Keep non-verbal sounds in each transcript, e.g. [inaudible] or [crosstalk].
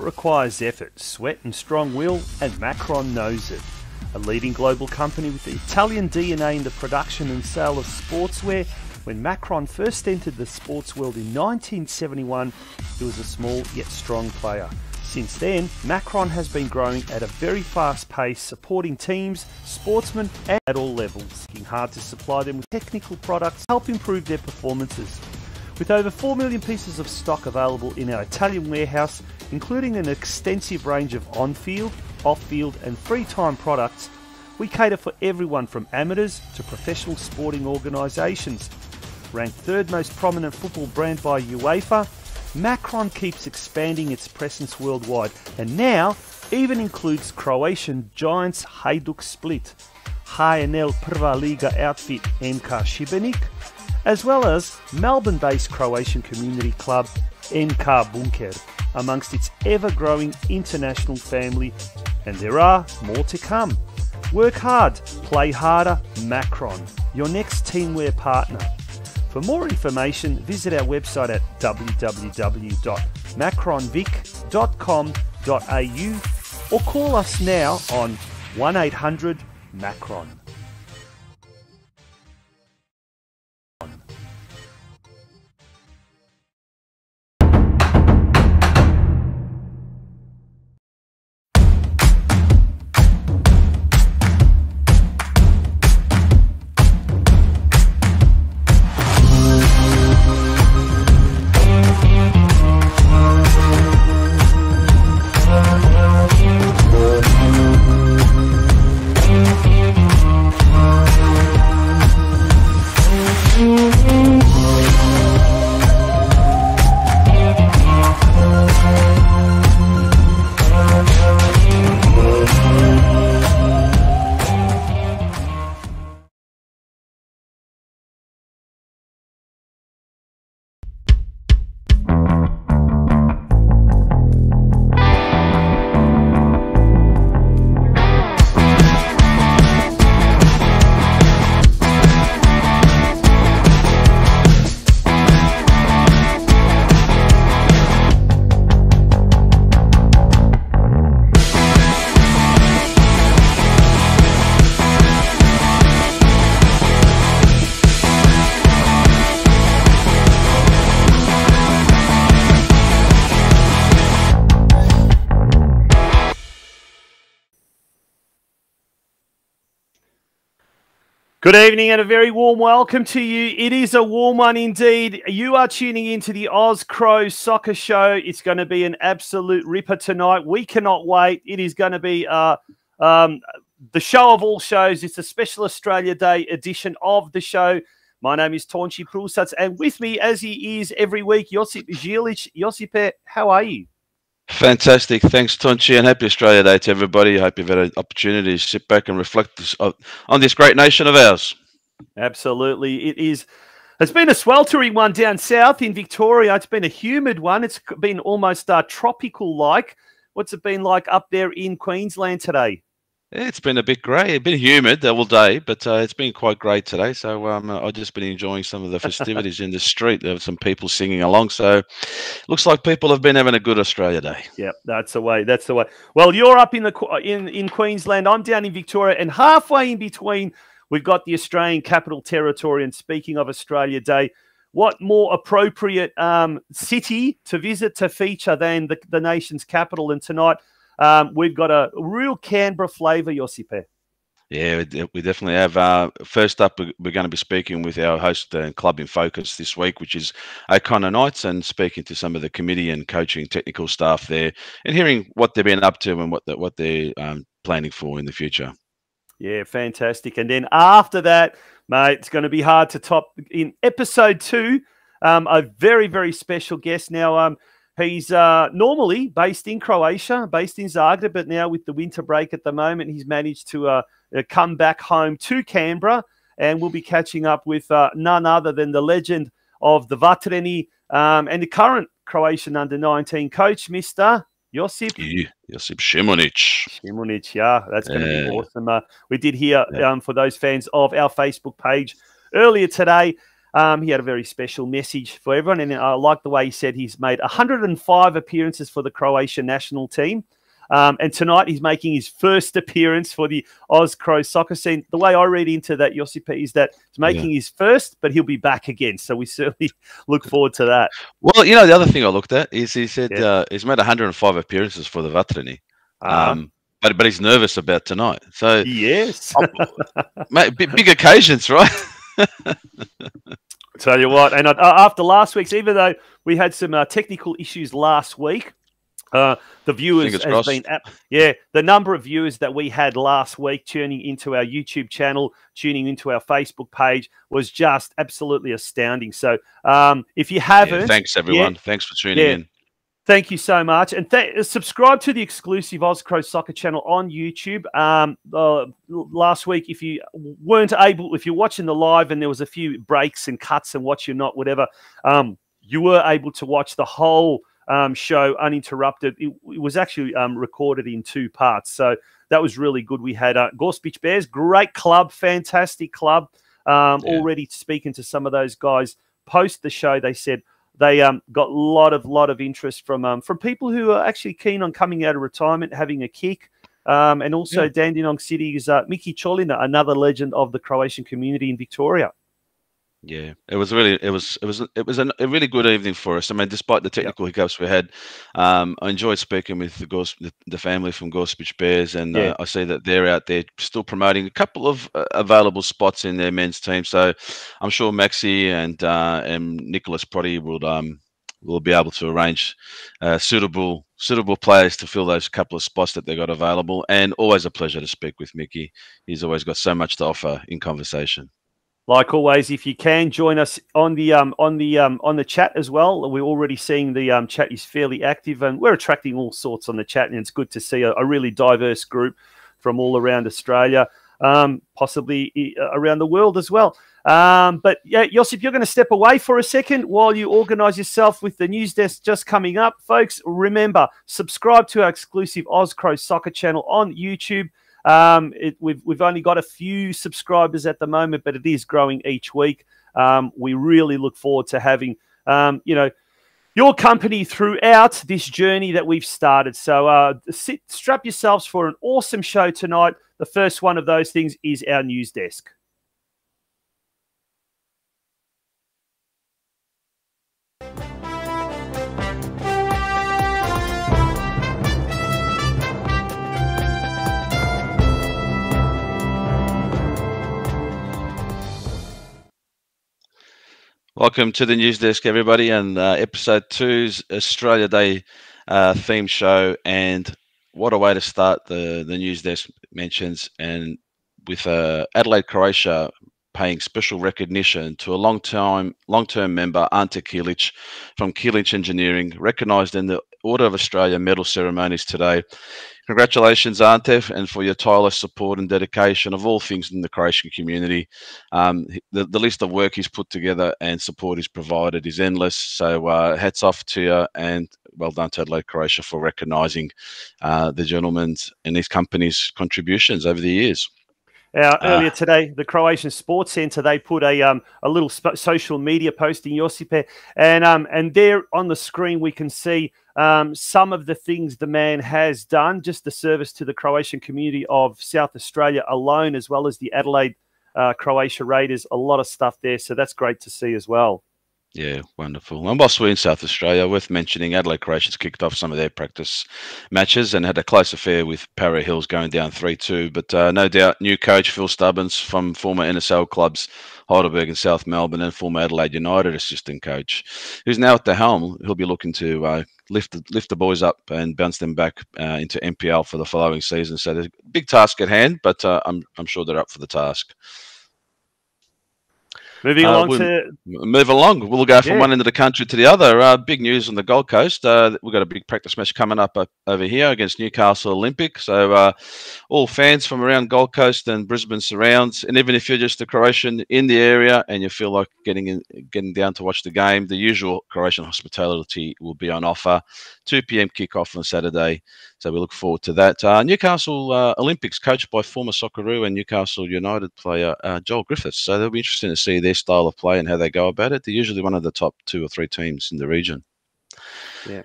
Requires effort, sweat, and strong will, and Macron knows it. A leading global company with the Italian DNA in the production and sale of sportswear, when Macron first entered the sports world in 1971, he was a small yet strong player. Since then, Macron has been growing at a very fast pace, supporting teams, sportsmen, and at all levels, working hard to supply them with technical products to help improve their performances. With over 4 million pieces of stock available in our Italian warehouse, including an extensive range of on field, off field, and free time products, we cater for everyone from amateurs to professional sporting organisations. Ranked third most prominent football brand by UEFA, Macron keeps expanding its presence worldwide and now even includes Croatian giants Hajduk Split, HNL Prva Liga outfit NK Šibenik, as well as Melbourne based Croatian community club NK Bunker, amongst its ever growing international family, and there are more to come. Work hard, play harder, Macron, your next teamwear partner. For more information, visit our website at www.macronvic.com.au or call us now on 1800 Macron. Good evening and a very warm welcome to you. It is a warm one indeed. You are tuning into the Oz Cro Soccer Show. It's going to be an absolute ripper tonight. We cannot wait. It is going to be uh, um, the show of all shows. It's a special Australia Day edition of the show. My name is Tonchi Prusats, and with me, as he is every week, Josip Zilic. Josipe, how are you? Fantastic. Thanks, Tonchi, and happy Australia Day to everybody. I hope you've had an opportunity to sit back and reflect this, uh, on this great nation of ours. Absolutely. It is. It's been a sweltering one down south in Victoria. It's been a humid one. It's been almost uh, tropical like. What's it been like up there in Queensland today? It's been a bit grey, a bit humid all day, but uh, it's been quite great today. So um, I've just been enjoying some of the [laughs] festivities in the street. There were some people singing along. So looks like people have been having a good Australia Day. Yeah, that's the way. That's the way. Well, you're up in the in in Queensland. I'm down in Victoria, and halfway in between, we've got the Australian Capital Territory. And speaking of Australia Day, what more appropriate um, city to visit to feature than the, the nation's capital? And tonight um, we've got a real Canberra flavour, Josipe. Yeah, we definitely have. Uh, first up, we're going to be speaking with our host and club in focus this week, which is O'Connor Knights, and speaking to some of the committee and coaching technical staff there, and hearing what they've been up to and what the, what they're um, planning for in the future. Yeah, fantastic. And then after that, mate, it's going to be hard to top. In episode two, um, a very very special guest. Now, um, He's uh, normally based in Croatia, based in Zagreb, but now with the winter break at the moment, he's managed to uh, uh, come back home to Canberra, and we'll be catching up with uh, none other than the legend of the Vatreni um, and the current Croatian under 19 coach, Mr. Josip. Yeah, Josip Šimunić. Šimunić, yeah, that's going to yeah. be awesome. Uh, we did hear, yeah. um, for those fans of our Facebook page earlier today, Um, he had a very special message for everyone, and I like the way he said he's made 105 appearances for the Croatian national team. Um, and tonight he's making his first appearance for the Oz Cro soccer scene. The way I read into that, Josip, is that he's making yeah. his first, but he'll be back again. So we [laughs] certainly look forward to that. Well, you know, the other thing I looked at is he said yeah. uh, he's made 105 appearances for the Vatreni. Ah. Um, but, but he's nervous about tonight. So yes, [laughs] mate, big, big occasions, right? [laughs] Tell you what, and uh, after last week's, even though we had some uh, technical issues last week, uh, the viewers has crossed. been, yeah, the number of viewers that we had last week tuning into our YouTube channel, tuning into our Facebook page was just absolutely astounding. So, um, if you haven't, yeah, thanks everyone, yeah, thanks for tuning yeah, in. Thank you so much, and th- subscribe to the exclusive Oz Cro Soccer channel on YouTube. Um, uh, last week, if you weren't able, if you're watching the live and there was a few breaks and cuts and what you're not, whatever, um, you were able to watch the whole um, show uninterrupted. It, it was actually um, recorded in two parts, so that was really good. We had uh, Gorse Beach Bears, great club, fantastic club. Um, yeah. Already speaking to some of those guys post the show, they said they um, got a lot of lot of interest from um, from people who are actually keen on coming out of retirement, having a kick. Um, and also, yeah. Dandenong City is uh, Miki Cholina, another legend of the Croatian community in Victoria. Yeah, it was really it was it was it was a, a really good evening for us. I mean, despite the technical yep. hiccups we had, um, I enjoyed speaking with the Ghost, the, the family from Gorse Beach Bears, and yeah. uh, I see that they're out there still promoting a couple of uh, available spots in their men's team. So I'm sure Maxi and uh, and Nicholas Prodi will um will be able to arrange uh, suitable suitable players to fill those couple of spots that they got available. And always a pleasure to speak with Mickey. He's always got so much to offer in conversation. Like always, if you can join us on the um, on the um, on the chat as well. We're already seeing the um, chat is fairly active, and we're attracting all sorts on the chat, and it's good to see a, a really diverse group from all around Australia, um, possibly around the world as well. Um, but yeah, Josip, you're going to step away for a second while you organise yourself with the news desk just coming up, folks. Remember, subscribe to our exclusive Oz Cro Soccer channel on YouTube. Um, it, we've, we've only got a few subscribers at the moment, but it is growing each week. Um, we really look forward to having, um, you know, your company throughout this journey that we've started. So uh, sit, strap yourselves for an awesome show tonight. The first one of those things is our news desk. Welcome to the news desk, everybody, and uh, episode two's Australia Day uh, theme show. And what a way to start the the news desk mentions, and with uh, Adelaide Croatia paying special recognition to a long time long term member Ante Kilic from Kilic Engineering, recognised in the Order of Australia medal ceremonies today. Congratulations, Ante, and for your tireless support and dedication of all things in the Croatian community. Um, the, the, list of work he's put together and support he's provided is endless. So uh, hats off to you and well done to Adelaide Croatia for recognising uh, the gentleman's and his company's contributions over the years. Uh, earlier today, the Croatian Sports Centre they put a um, a little social media posting, Josipe, and um, and there on the screen we can see um, some of the things the man has done, just the service to the Croatian community of South Australia alone, as well as the Adelaide uh, Croatia Raiders. A lot of stuff there, so that's great to see as well. Yeah, wonderful. And whilst we're in South Australia, worth mentioning Adelaide Croatians kicked off some of their practice matches and had a close affair with Para Hills going down 3 2. But uh, no doubt, new coach Phil Stubbins from former NSL clubs Heidelberg and South Melbourne and former Adelaide United assistant coach, who's now at the helm, he'll be looking to uh, lift, the, lift the boys up and bounce them back uh, into NPL for the following season. So there's a big task at hand, but uh, I'm, I'm sure they're up for the task. Moving uh, along we'll to move along, we'll go from yeah. one end of the country to the other. Uh, big news on the Gold Coast. Uh, we've got a big practice match coming up uh, over here against Newcastle Olympic. So uh, all fans from around Gold Coast and Brisbane surrounds, and even if you're just a Croatian in the area and you feel like getting in, getting down to watch the game, the usual Croatian hospitality will be on offer. 2 p.m. kickoff on Saturday. So we look forward to that. Uh, Newcastle uh, Olympics, coached by former Socceroo and Newcastle United player uh, Joel Griffiths. So it'll be interesting to see their style of play and how they go about it. They're usually one of the top two or three teams in the region. Yeah.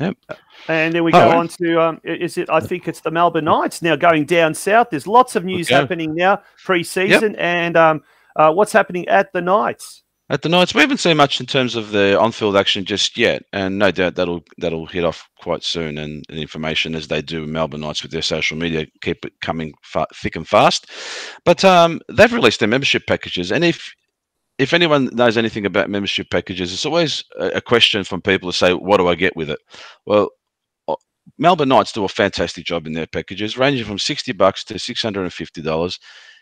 Yep. And then we go on to um, is it? I think it's the Melbourne Knights now going down south. There's lots of news okay. happening now pre-season, yep. and um, uh, what's happening at the Knights? At the Knights, we haven't seen much in terms of the on-field action just yet, and no doubt that'll that'll hit off quite soon. And, and information as they do Melbourne Knights with their social media keep it coming fa- thick and fast. But um, they've released their membership packages, and if if anyone knows anything about membership packages, it's always a, a question from people to say, "What do I get with it?" Well, Melbourne Knights do a fantastic job in their packages, ranging from sixty bucks to six hundred and fifty dollars,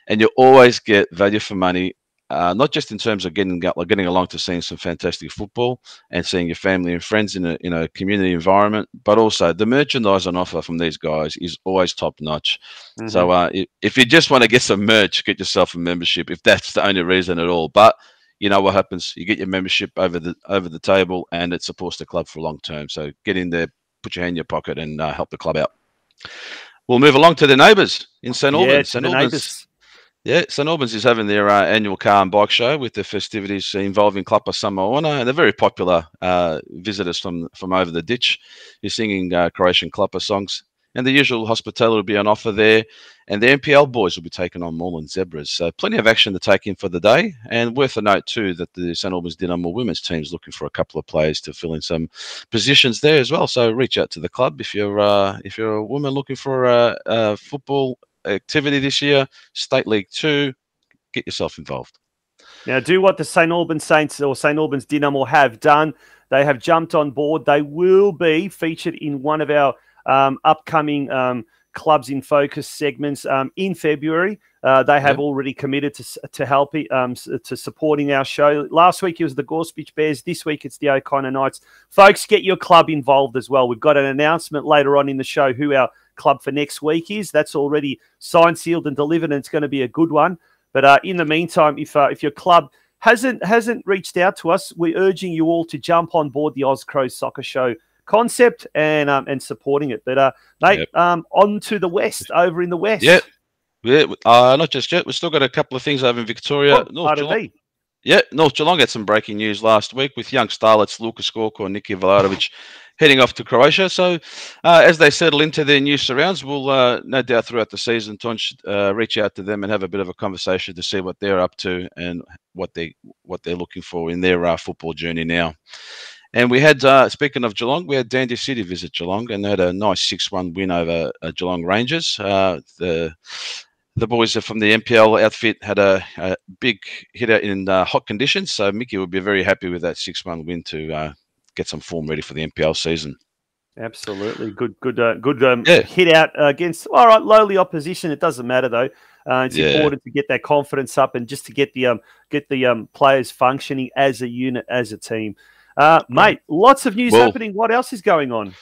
and you always get value for money uh, not just in terms of getting getting along to seeing some fantastic football and seeing your family and friends in a in a community environment, but also the merchandise on offer from these guys is always top notch. Mm-hmm. So uh, if you just want to get some merch, get yourself a membership. If that's the only reason at all, but you know what happens? You get your membership over the over the table, and it supports the club for long term. So get in there, put your hand in your pocket, and uh, help the club out. We'll move along to the neighbours in St Albans. Yeah, St Albans. Yeah, St Albans is having their uh, annual car and bike show with the festivities involving Klapa Samaona, and they're very popular uh, visitors from from over the ditch. You're singing uh, Croatian Klapa songs, and the usual hospitality will be on offer there. And the NPL boys will be taking on Moreland Zebras. So plenty of action to take in for the day. And worth a note too that the St Albans Dinamo women's team is looking for a couple of players to fill in some positions there as well. So reach out to the club if you're uh, if you're a woman looking for a, a football activity this year, State League Two. Get yourself involved. Now, do what the St Albans Saints or St Albans Dinamo have done. They have jumped on board. They will be featured in one of our um, upcoming um, clubs in focus segments um, in February. Uh, they have already committed to to helping um, to supporting our show. Last week it was the Gorse Bears. This week it's the O'Connor Knights. Folks, get your club involved as well. We've got an announcement later on in the show who our club for next week is. That's already signed, sealed, and delivered, and it's going to be a good one. But uh, in the meantime, if uh, if your club hasn't hasn't reached out to us, we're urging you all to jump on board the Oz Crows Soccer Show concept and um, and supporting it. But uh, mate, yep. um, on to the west, over in the west. Yeah, yeah. Uh, not just yet. We've still got a couple of things over in Victoria. Oh, North Geelong. Yeah, North Geelong had some breaking news last week with young starlets Lucas Gorko and Nicky Vladovic heading off to Croatia. So, uh, as they settle into their new surrounds, we'll uh, no doubt throughout the season, Tonch, uh, reach out to them and have a bit of a conversation to see what they're up to and what they what they're looking for in their uh, football journey now. And we had, uh, speaking of Geelong, we had Dandy City visit Geelong and they had a nice six-one win over uh, Geelong Rangers. the the boys from the NPL outfit had a, a big hitter in hot conditions, so Mickey would be very happy with that six-one win to get some form ready for the NPL season. Absolutely, good, good, uh, good um, yeah. hit out against all right lowly opposition. It doesn't matter though. Uh, it's yeah. important to get that confidence up and just to get the um, get the um, players functioning as a unit, as a team. Uh, mate, lots of news well, happening. What else is going on?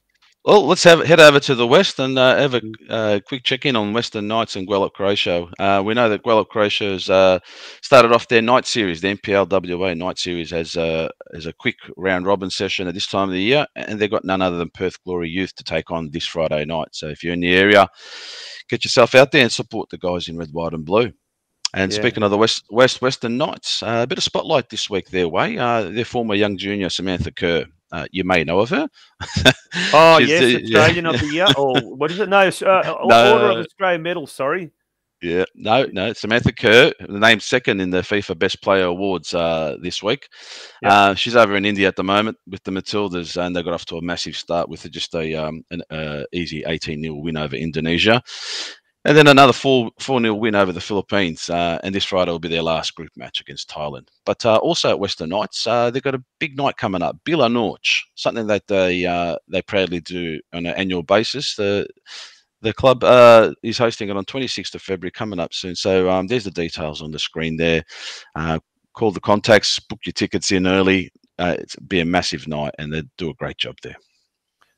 Well, let's have head over to the west and uh, have a uh, quick check in on Western Knights and Gwelup Croatia. Uh, we know that Gwelup Croatia has uh, started off their night series, the NPLWA night series, as a, as a quick round robin session at this time of the year, and they've got none other than Perth Glory Youth to take on this Friday night. So if you're in the area, get yourself out there and support the guys in red, white, and blue. And yeah. speaking of the West West Western Knights, uh, a bit of spotlight this week their way. Uh, their former young junior Samantha Kerr uh, you may know of her. [laughs] oh yes, the, Australian yeah. of the Year, or [laughs] what is it? No, uh, no, Order of Australian Medal. Sorry. Yeah, no, no. Samantha Kerr, The named second in the FIFA Best Player Awards uh, this week. Uh, she's over in India at the moment with the Matildas, and they got off to a massive start with just a um, an uh, easy 18 0 win over Indonesia. And then another 4 4 0 win over the Philippines. Uh, and this Friday will be their last group match against Thailand. But uh, also at Western Knights, uh, they've got a big night coming up. Bila Norch, something that they uh, they proudly do on an annual basis. The the club uh, is hosting it on 26th of February coming up soon. So um, there's the details on the screen there. Uh, call the contacts, book your tickets in early. it's be a massive night, and they do a great job there.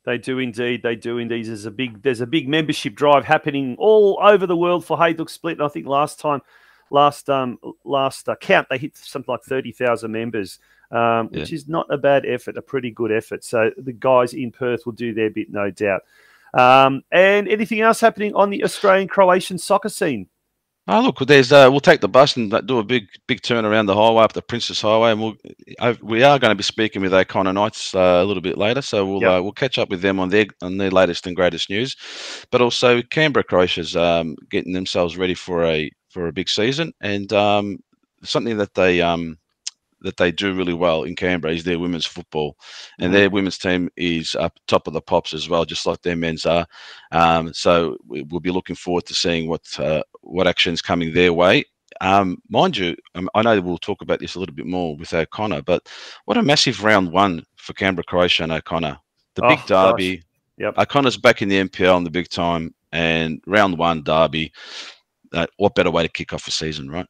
They do indeed. They do indeed. There's a big there's a big membership drive happening all over the world for Hajduk Split. And I think last time, last um last uh, count, they hit something like thirty thousand members, um, which is not a bad effort, a pretty good effort. So the guys in Perth will do their bit, no doubt. Um, and anything else happening on the Australian Croatian soccer scene? Oh look, there's uh, we'll take the bus and do a big big turn around the highway up the Princes Highway, and we'll we are going to be speaking with O'Connor Knights uh, a little bit later, so we'll yep. uh, we'll catch up with them on their on their latest and greatest news, but also Canberra Croatia's um, getting themselves ready for a for a big season, and um, something that they um, that they do really well in Canberra is their women's football, and mm-hmm. their women's team is up top of the pops as well, just like their men's are. Um, so we'll be looking forward to seeing what uh, what actions coming their way. Um, mind you, um, I know we'll talk about this a little bit more with O'Connor, but what a massive round one for Canberra, Croatia, and O'Connor. The oh, big derby. Gosh. Yep. O'Connor's back in the NPL in the big time, and round one derby. Uh, what better way to kick off a season, right?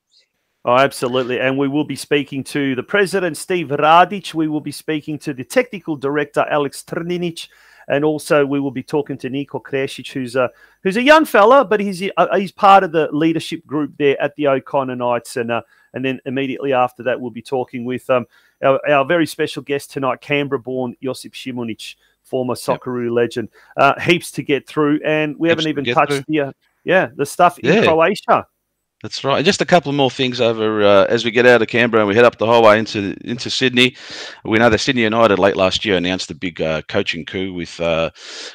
Oh, absolutely. And we will be speaking to the president, Steve Radic. We will be speaking to the technical director, Aleks Trninic. And also, we will be talking to Niko Kresic, who's a who's a young fella, but he's uh, he's part of the leadership group there at the O'Connor Knights. And uh, and then immediately after that, we'll be talking with um, our, our very special guest tonight, Canberra-born Josip Šimunic, former Socceroo yep. legend. Uh, heaps to get through, and we heaps haven't even touched through. the uh, yeah the stuff yeah. in Croatia. That's right. Just a couple more things over uh, as we get out of Canberra and we head up the highway into into Sydney. We know that Sydney United late last year announced a big uh, coaching coup with uh,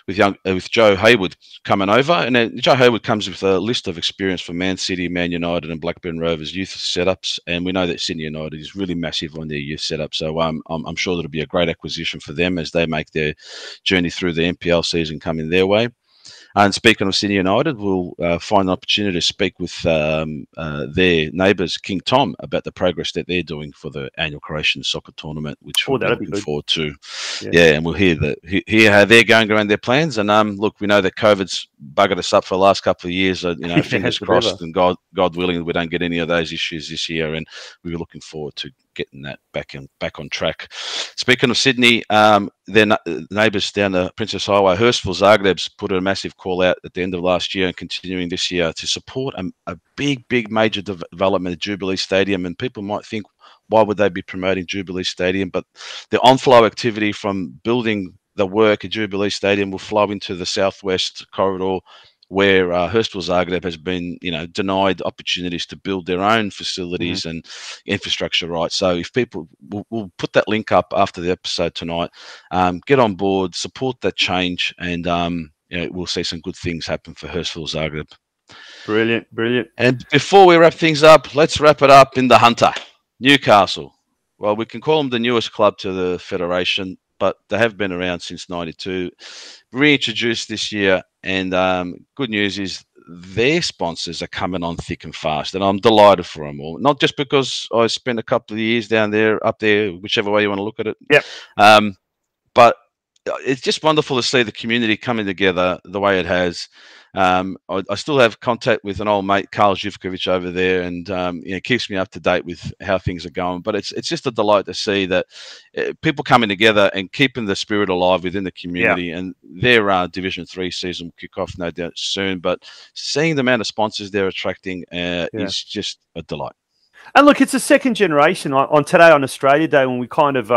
with young uh, with Joe Hayward coming over, and Joe Hayward comes with a list of experience from Man City, Man United, and Blackburn Rovers youth setups. And we know that Sydney United is really massive on their youth setup, so um, I'm, I'm sure that'll be a great acquisition for them as they make their journey through the NPL season coming their way. And speaking of Sydney United, we'll uh, find an opportunity to speak with um, uh, their neighbours, King Tom, about the progress that they're doing for the annual Croatian soccer tournament, which we're looking forward to. Yeah. yeah. and we'll hear that hear how they're going around their plans. And um, look, we know that COVID's buggered us up for the last couple of years. Uh, you know, [laughs] fingers crossed, and God, God willing, we don't get any of those issues this year. And we're looking forward to getting that back in back on track. Speaking of Sydney, um, their neighbours down the Princes Highway, Hurstville Zagreb's put a massive call out at the end of last year and continuing this year to support a, a big, big major de development at Jubilee Stadium. And people might think, why would they be promoting Jubilee Stadium? But the on-flow activity from building the work at Jubilee Stadium will flow into the southwest corridor where uh, Hurstville Zagreb has been, you know, denied opportunities to build their own facilities mm-hmm. and infrastructure rights. So if people, we'll, we'll, put that link up after the episode tonight. Um, get on board, support that change, and um, you know, we'll see some good things happen for Hurstville Zagreb. Brilliant, brilliant. And before we wrap things up, let's wrap it up in the Hunter, Newcastle. Well, we can call them the newest club to the federation but they have been around since 92 reintroduced this year and um, good news is their sponsors are coming on thick and fast and i'm delighted for them all. Not just because i spent a couple of years down there up there whichever way you want to look at it. Yeah. Um, but it's just wonderful to see the community coming together the way it has um, I, I, still have contact with an old mate, Karl Zivkovic, over there, and um, you know, keeps me up to date with how things are going. But it's it's just a delight to see that uh, people coming together and keeping the spirit alive within the community. Yeah. And their uh, Division Three season will kick off no doubt soon. But seeing the amount of sponsors they're attracting uh, yeah. is just a delight. And look, it's a second generation on, on today on Australia Day when we kind of.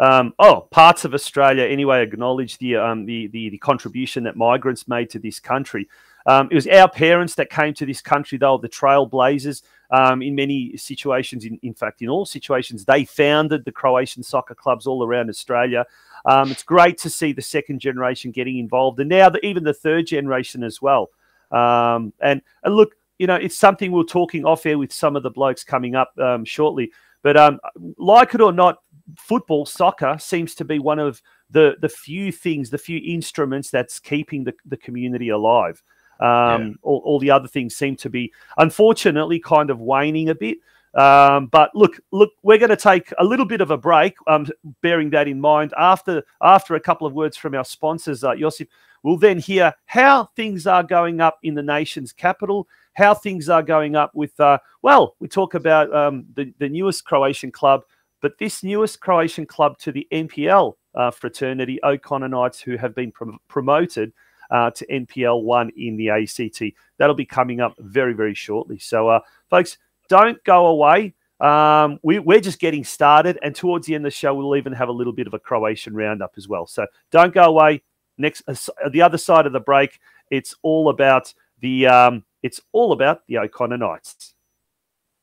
Um, oh, parts of Australia anyway acknowledge the, um, the, the, the contribution that migrants made to this country. Um, it was our parents that came to this country, though, the trailblazers. Um, in many situations, in, in fact, in all situations, they founded the Croatian soccer clubs all around Australia. Um, it's great to see the second generation getting involved, and now the, even the third generation as well. Um, and, and look, you know, it's something we're talking off air with some of the blokes coming up shortly. But um, like it or not, football, soccer seems to be one of the the few things, the few instruments that's keeping the, the community alive. Um, yeah. all, all the other things seem to be, unfortunately, kind of waning a bit. Um, but look, look, we're going to take a little bit of a break. Um, bearing that in mind, after after a couple of words from our sponsors, uh, Josip, we'll then hear how things are going up in the nation's capital, how things are going up with. Uh, well, we talk about um, the the newest Croatian club, but this newest Croatian club to the NPL uh, fraternity, O'Connor Knights, who have been prom promoted uh, to NPL 1 in the ACT. That'll be coming up very, very shortly. So, uh, folks, don't go away. Um, we, are just getting started, and towards the end of the show, we'll even have a little bit of a Croatian roundup as well. So, don't go away. next uh, the other side of the break, it's all about the um, it's all about the O'Connor Knights.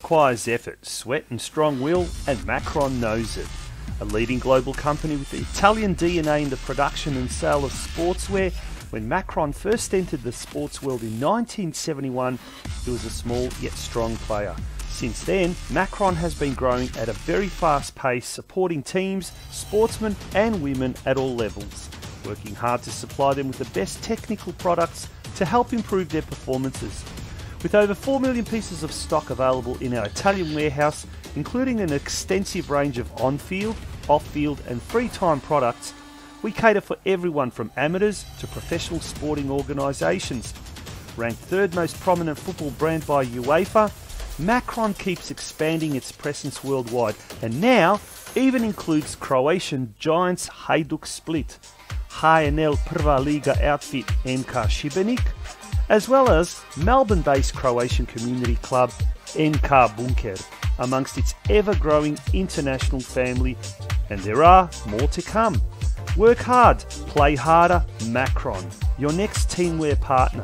Requires effort, sweat, and strong will, and Macron knows it. A leading global company with the Italian DNA in the production and sale of sportswear, when Macron first entered the sports world in 1971, he was a small yet strong player. Since then, Macron has been growing at a very fast pace, supporting teams, sportsmen, and women at all levels, working hard to supply them with the best technical products to help improve their performances. With over 4 million pieces of stock available in our Italian warehouse, including an extensive range of on field, off field, and free time products, we cater for everyone from amateurs to professional sporting organisations. Ranked third most prominent football brand by UEFA, Macron keeps expanding its presence worldwide and now even includes Croatian giants Hajduk Split, HNL Prva Liga outfit NK Šibenik, as well as Melbourne based Croatian community club NK Bunker, amongst its ever growing international family, and there are more to come. Work hard, play harder, Macron, your next teamwear partner.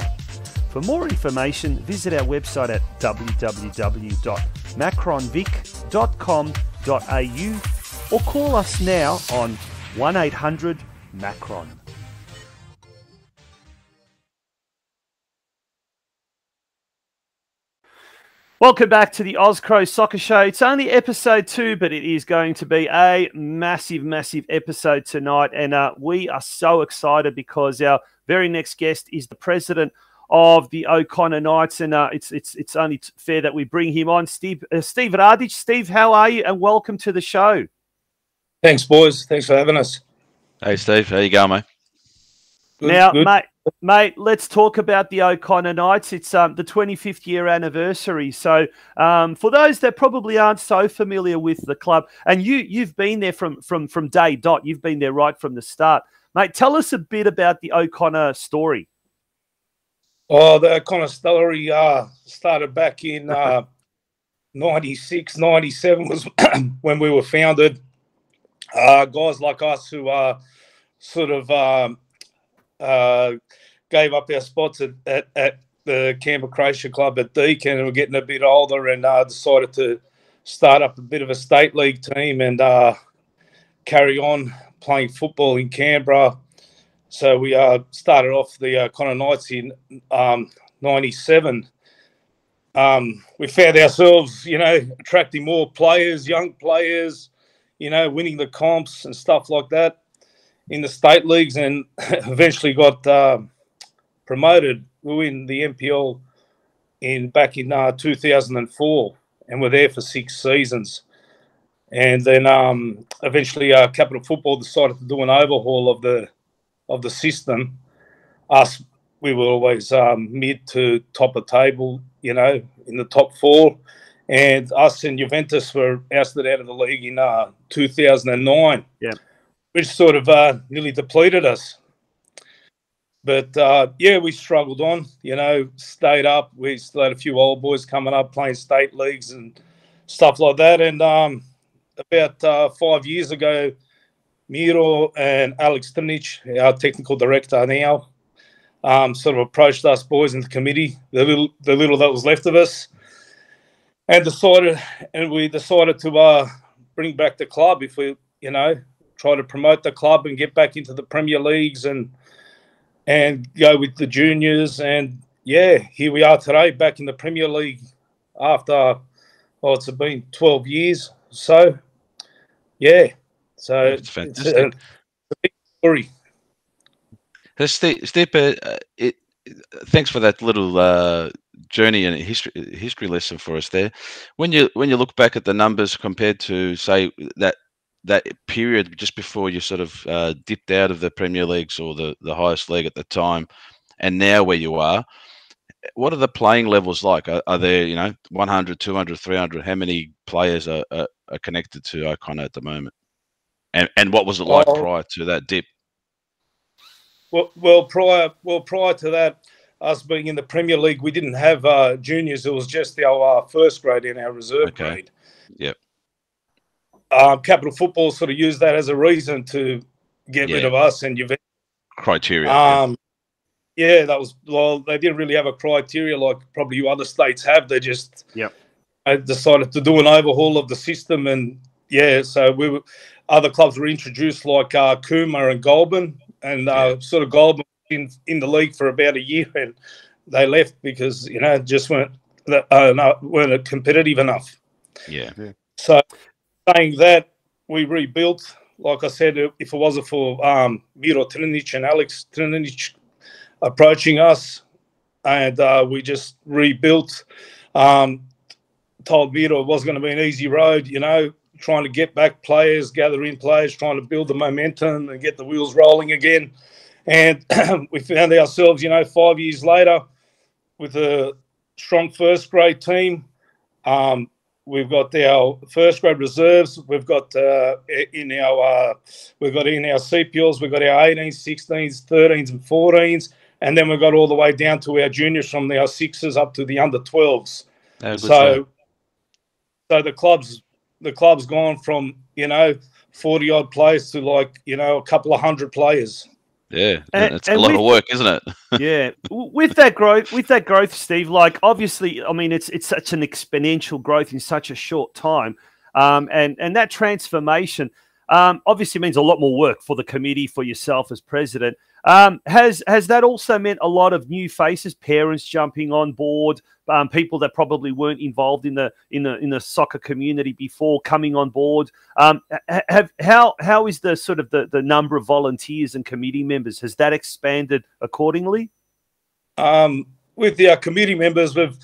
For more information, visit our website at www.macronvic.com.au or call us now on 1800 Macron. Welcome back to the Cro Soccer Show. It's only episode two, but it is going to be a massive, massive episode tonight. And uh, we are so excited because our very next guest is the president of the O'Connor Knights. And uh, it's it's it's only fair that we bring him on. Steve, uh, Steve Radic. Steve, how are you? And welcome to the show. Thanks, boys. Thanks for having us. Hey, Steve. How you going, mate? Good, now, good. mate, mate, let's talk about the O'Connor Knights. It's um, the 25th year anniversary. So, um, for those that probably aren't so familiar with the club, and you you've been there from from from day dot, you've been there right from the start, mate. Tell us a bit about the O'Connor story. Oh, the O'Connor story uh, started back in uh, 96, 97 was [clears throat] when we were founded. Uh, guys like us who are sort of um, uh, gave up our spots at, at, at, the Canberra Croatia Club at Deakin and we're getting a bit older and uh, decided to start up a bit of a state league team and uh, carry on playing football in Canberra. So we uh, started off the uh, Connor Knights in um, 97. Um, we found ourselves, you know, attracting more players, young players, you know, winning the comps and stuff like that in the state leagues and [laughs] eventually got uh, promoted. We were in the NPL in back in uh, 2004 and were there for six seasons. And then um, eventually, uh, Capital Football decided to do an overhaul of the of the system. Us, we were always um, mid to top of table, you know, in the top four. And us and Juventus were ousted out of the league in uh, 2009. Yeah which sort of uh, nearly depleted us. But uh, yeah, we struggled on. You know, stayed up. We still had a few old boys coming up playing state leagues and stuff like that. And um, about uh, five years ago, Miro and Aleks Trnic, our technical director now, um, sort of approached us boys in the committee, the little the little that was left of us, and decided, and we decided to uh, bring back the club if we, you know, try to promote the club and get back into the Premier Leagues and and go with the juniors. And yeah, here we are today, back in the Premier League after well, it's been twelve years. So yeah, so it's fantastic. It's a, a big story. Steve uh, it, thanks for that little uh, journey and history history lesson for us there. When you when you look back at the numbers compared to say that that period just before you sort of uh, dipped out of the Premier Leagues or the, the highest league at the time, and now where you are, what are the playing levels like? Are, are there, you know, 100, 200, 300? How many players are, are, are connected to O'Connor at the moment? And, and what was it like well, prior to that dip? Well, well, prior well prior to that, us being in the Premier League, we didn't have uh, juniors. It was just our uh, first grade and our reserve okay. grade. Yep um, Capital Football sort of used that as a reason to get yeah. rid of us, and you've criteria. Um, yeah, that was well. They didn't really have a criteria like probably you other states have. They just Yep. I decided to do an overhaul of the system, and yeah, so we were other clubs were introduced like uh, Cooma and Goulburn, and uh, sort of Goulburn in in the league for about a year, and they left because you know just weren't uh, no, weren't competitive enough. yeah. So, saying that, we rebuilt. Like I said, if it wasn't for um, Miro Trninic and Aleks Trninic approaching us, and uh, we just rebuilt. Um, told Miro it was going to be an easy road, you know, trying to get back players, gather in players, trying to build the momentum and get the wheels rolling again. And [clears throat] we found ourselves, you know, five years later with a strong first grade team. Um, we've got our first grade reserves. We've got uh, in our uh, we've got in our CPLs. We've got our 18s, 16s, 13s, and 14s, and then we've got all the way down to our juniors from our sixes up to the under 12s. Oh, So, so the club's the club's gone from you know 40 odd players to like you know a couple of hundred players. Yeah, and- it's and a lot with- of work, isn't it? [laughs] yeah with that growth with that growth steve like obviously i mean it's it's such an exponential growth in such a short time um, and and that transformation um, obviously means a lot more work for the committee for yourself as president um, has has that also meant a lot of new faces parents jumping on board um, people that probably weren't involved in the in the in the soccer community before coming on board um, have how how is the sort of the, the number of volunteers and committee members has that expanded accordingly Um, with the uh, committee members, we've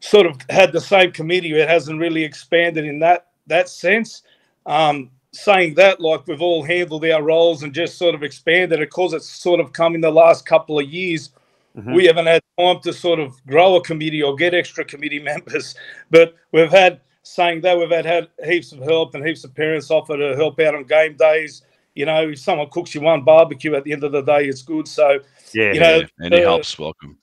sort of had the same committee. It hasn't really expanded in that that sense. Um, saying that, like we've all handled our roles and just sort of expanded. Of course, it's sort of come in the last couple of years. Mhm. We haven't had time to sort of grow a committee or get extra committee [laughs] members, but we've had. Saying that, we've had, had heaps of help and heaps of parents offer to help out on game days. You know, if someone cooks you one barbecue at the end of the day, it's good. So yeah you know, yeah, any uh, help's welcome.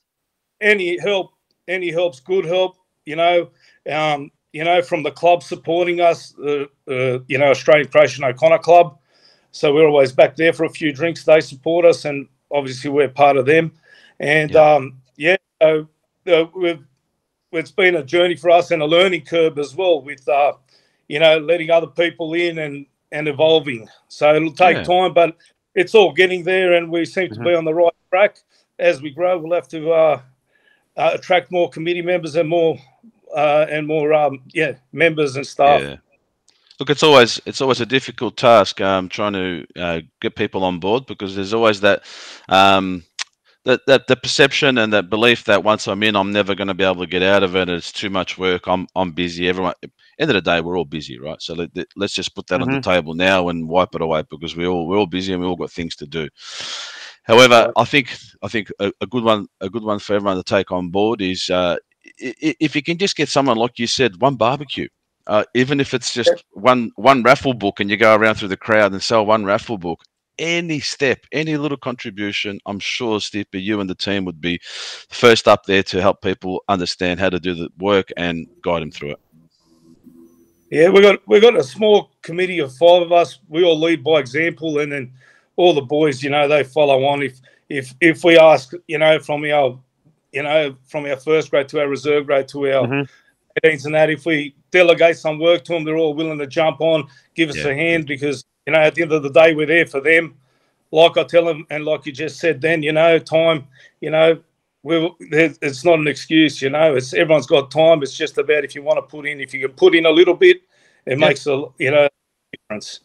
any help, any help's good help. You know, um, you know, from the club supporting us, uh, uh, you know, Australian Croatian O'Connor Club. So we're always back there for a few drinks. They support us, and obviously we're part of them. And Yeah. um, yeah, so, uh, we've it's been a journey for us and a learning curve as well with uh, you know letting other people in and and evolving. So it'll take Yeah. time, but it's all getting there, and we seem to Mhm. be on the right track. As we grow, we'll have to uh, uh, attract more committee members and more uh, and more um, yeah members and staff. Yeah. Look, it's always it's always a difficult task um, trying to uh, get people on board because there's always that um, that that the perception and that belief that once I'm in, I'm never going to be able to get out of it. It's too much work. I'm I'm busy. Everyone. End of the day, we're all busy, right? So let, let's just put that on the table now and wipe it away because we all we're all busy and we all got things to do. However, I think I think a, a good one a good one for everyone to take on board is uh, if you can just get someone like you said, one barbecue uh, even if it's just one one raffle book and you go around through the crowd and sell one raffle book any step any little contribution i'm sure steve you and the team would be first up there to help people understand how to do the work and guide them through it Yeah, we got we got a small committee of five of us. We all lead by example, and then all the boys, you know, they follow on. If if if we ask, you know, from our, you know, from our first grade to our reserve grade to our Mhm. 18s and that, if we delegate some work to them, they're all willing to jump on, give us Yeah. a hand because you know, at the end of the day, we're there for them. Like I tell them, and like you just said, then you know, time, you know. we're, it's not an excuse, you know. It's everyone's got time. It's just about if you want to put in. If you can put in a little bit, it Yeah. makes a you know difference.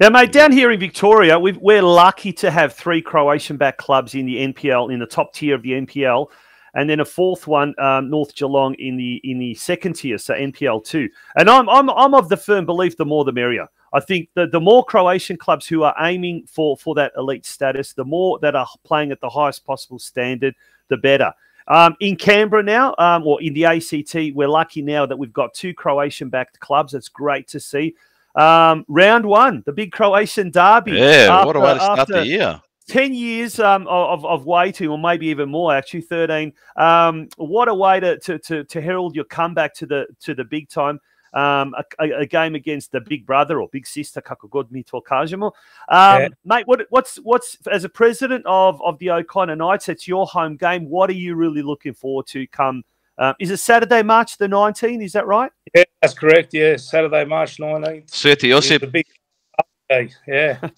Now, mate, down here in Victoria, we've, we're lucky to have three Croatian-backed clubs in the NPL, in the top tier of the NPL, and then a fourth one, um, North Geelong, in the in the second tier, so NPL two. And I'm I'm I'm of the firm belief the more the merrier. I think the the more Croatian clubs who are aiming for for that elite status, the more that are playing at the highest possible standard, the better. Um, in Canberra now, um, or in the ACT, we're lucky now that we've got two Croatian-backed clubs. It's great to see. Um, round one, the big Croatian derby. yeah what a way to start the year 10 years um, of, of waiting, or maybe even more, actually 13. Um, what a way to, to, to, to herald your comeback to the to the big time. um, a, a, game against the big brother or big sister, Kakogodmi Tokajimo. Um, yeah. Mate, what, what's what's as a president of, of the O'Connor Knights, it's your home game. What are you really looking forward to come? Um, is it Saturday, March the 19th? Is that right? Yeah, that's correct. Yeah, Saturday, March 19th. Sveti Josip. The big day. Yeah. [laughs]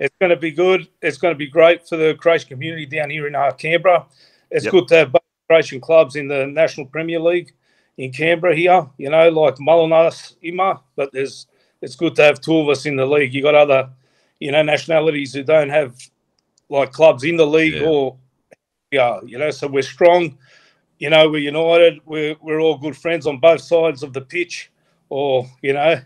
it's going to be good. It's going to be great for the Croatian community down here in our Canberra. It's yep. good to have both Croatian clubs in the National Premier League in Canberra here, you know, like Molinas, Ima, but there's it's good to have two of us in the league. You got other, you know, nationalities who don't have like clubs in the league yeah. or yeah, you know, so we're strong, you know, we're united, we're we're all good friends on both sides of the pitch, or you know,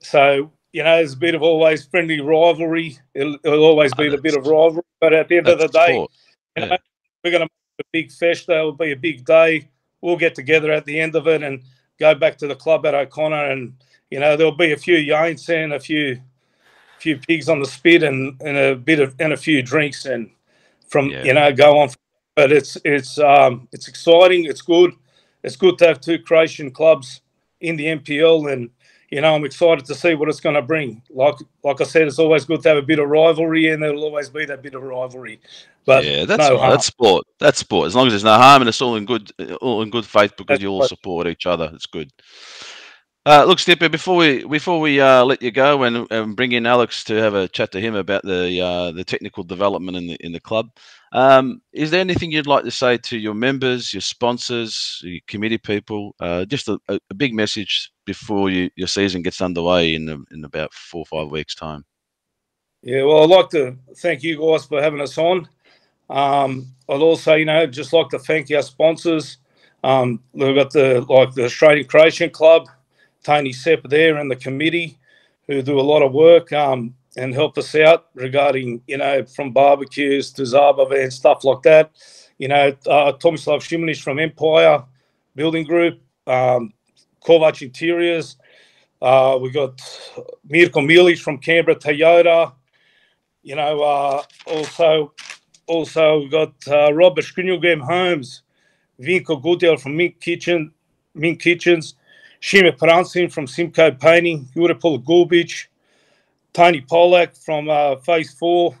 so you know, there's a bit of always friendly rivalry. It'll, it'll always be oh, a bit of rivalry, but at the end of the day, you know, we're going to make a big festa. It'll be a big day we'll get together at the end of it and go back to the club at O'Connor, and you know there'll be a few yaints and a few few pigs on the spit and, and a bit of and a few drinks and from yeah. you know go on. But it's it's um it's exciting. It's good. It's good to have two Croatian clubs in the NPL and you know, I'm excited to see what it's going to bring. Like, like I said, it's always good to have a bit of rivalry, and there'll always be that bit of rivalry. But yeah, that's no that's sport. That's sport. As long as there's no harm and it's all in good, all in good faith because that's you all support each other. It's good. Uh, look, Stipe, before we before we uh, let you go and, and, bring in Aleks to have a chat to him about the uh, the technical development in the in the club, um, is there anything you'd like to say to your members, your sponsors, your committee people? Uh, just a, a, big message before you, your season gets underway in in about four or five weeks' time. Yeah, well, I'd like to thank you guys for having us on. Um, I'd also, you know, just like to thank our sponsors. Um, we've got the like the Australian Croatian Club, Tony Sepp there, and the committee who do a lot of work. Um, and help us out regarding, you know, from barbecues to Zabave and stuff like that. You know, uh, Tomislav Šimunic from Empire Building Group, um, Kovac Interiors. Uh, we got Mirko Milic from Canberra Toyota. You know, uh, also also we got uh, Robert Skrinjogem Homes, Vinko Gudel from Mink Kitchen, Mink Kitchens, Shime Pransin from Simco Painting, Jure Polugubic, Tony Polak from uh, Phase 4,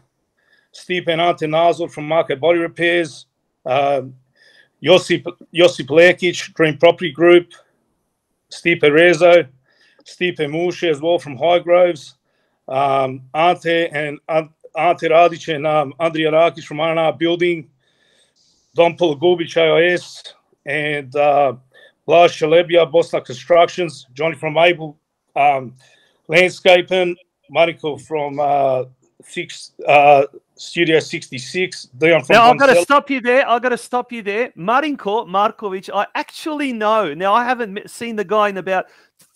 Stephen Antenazl from Market Body Repairs, uh, Josip, Josip Lekic, Dream Property Group, Stipe Rezo, Stipe Mushi as well from Highgroves, um, Ante and uh, Ante Radic and um, Andrija Rakic from R&R Building, Don Polagovic IOS, and uh, Lars Shalebia, Bosna Constructions, Johnny from Able um, Landscaping, Mariko from uh, six, uh, Studio 66. Dion from now, I've got to stop you there. I've got to stop you there. Marinko Markovic, I actually know. Now, I haven't seen the guy in about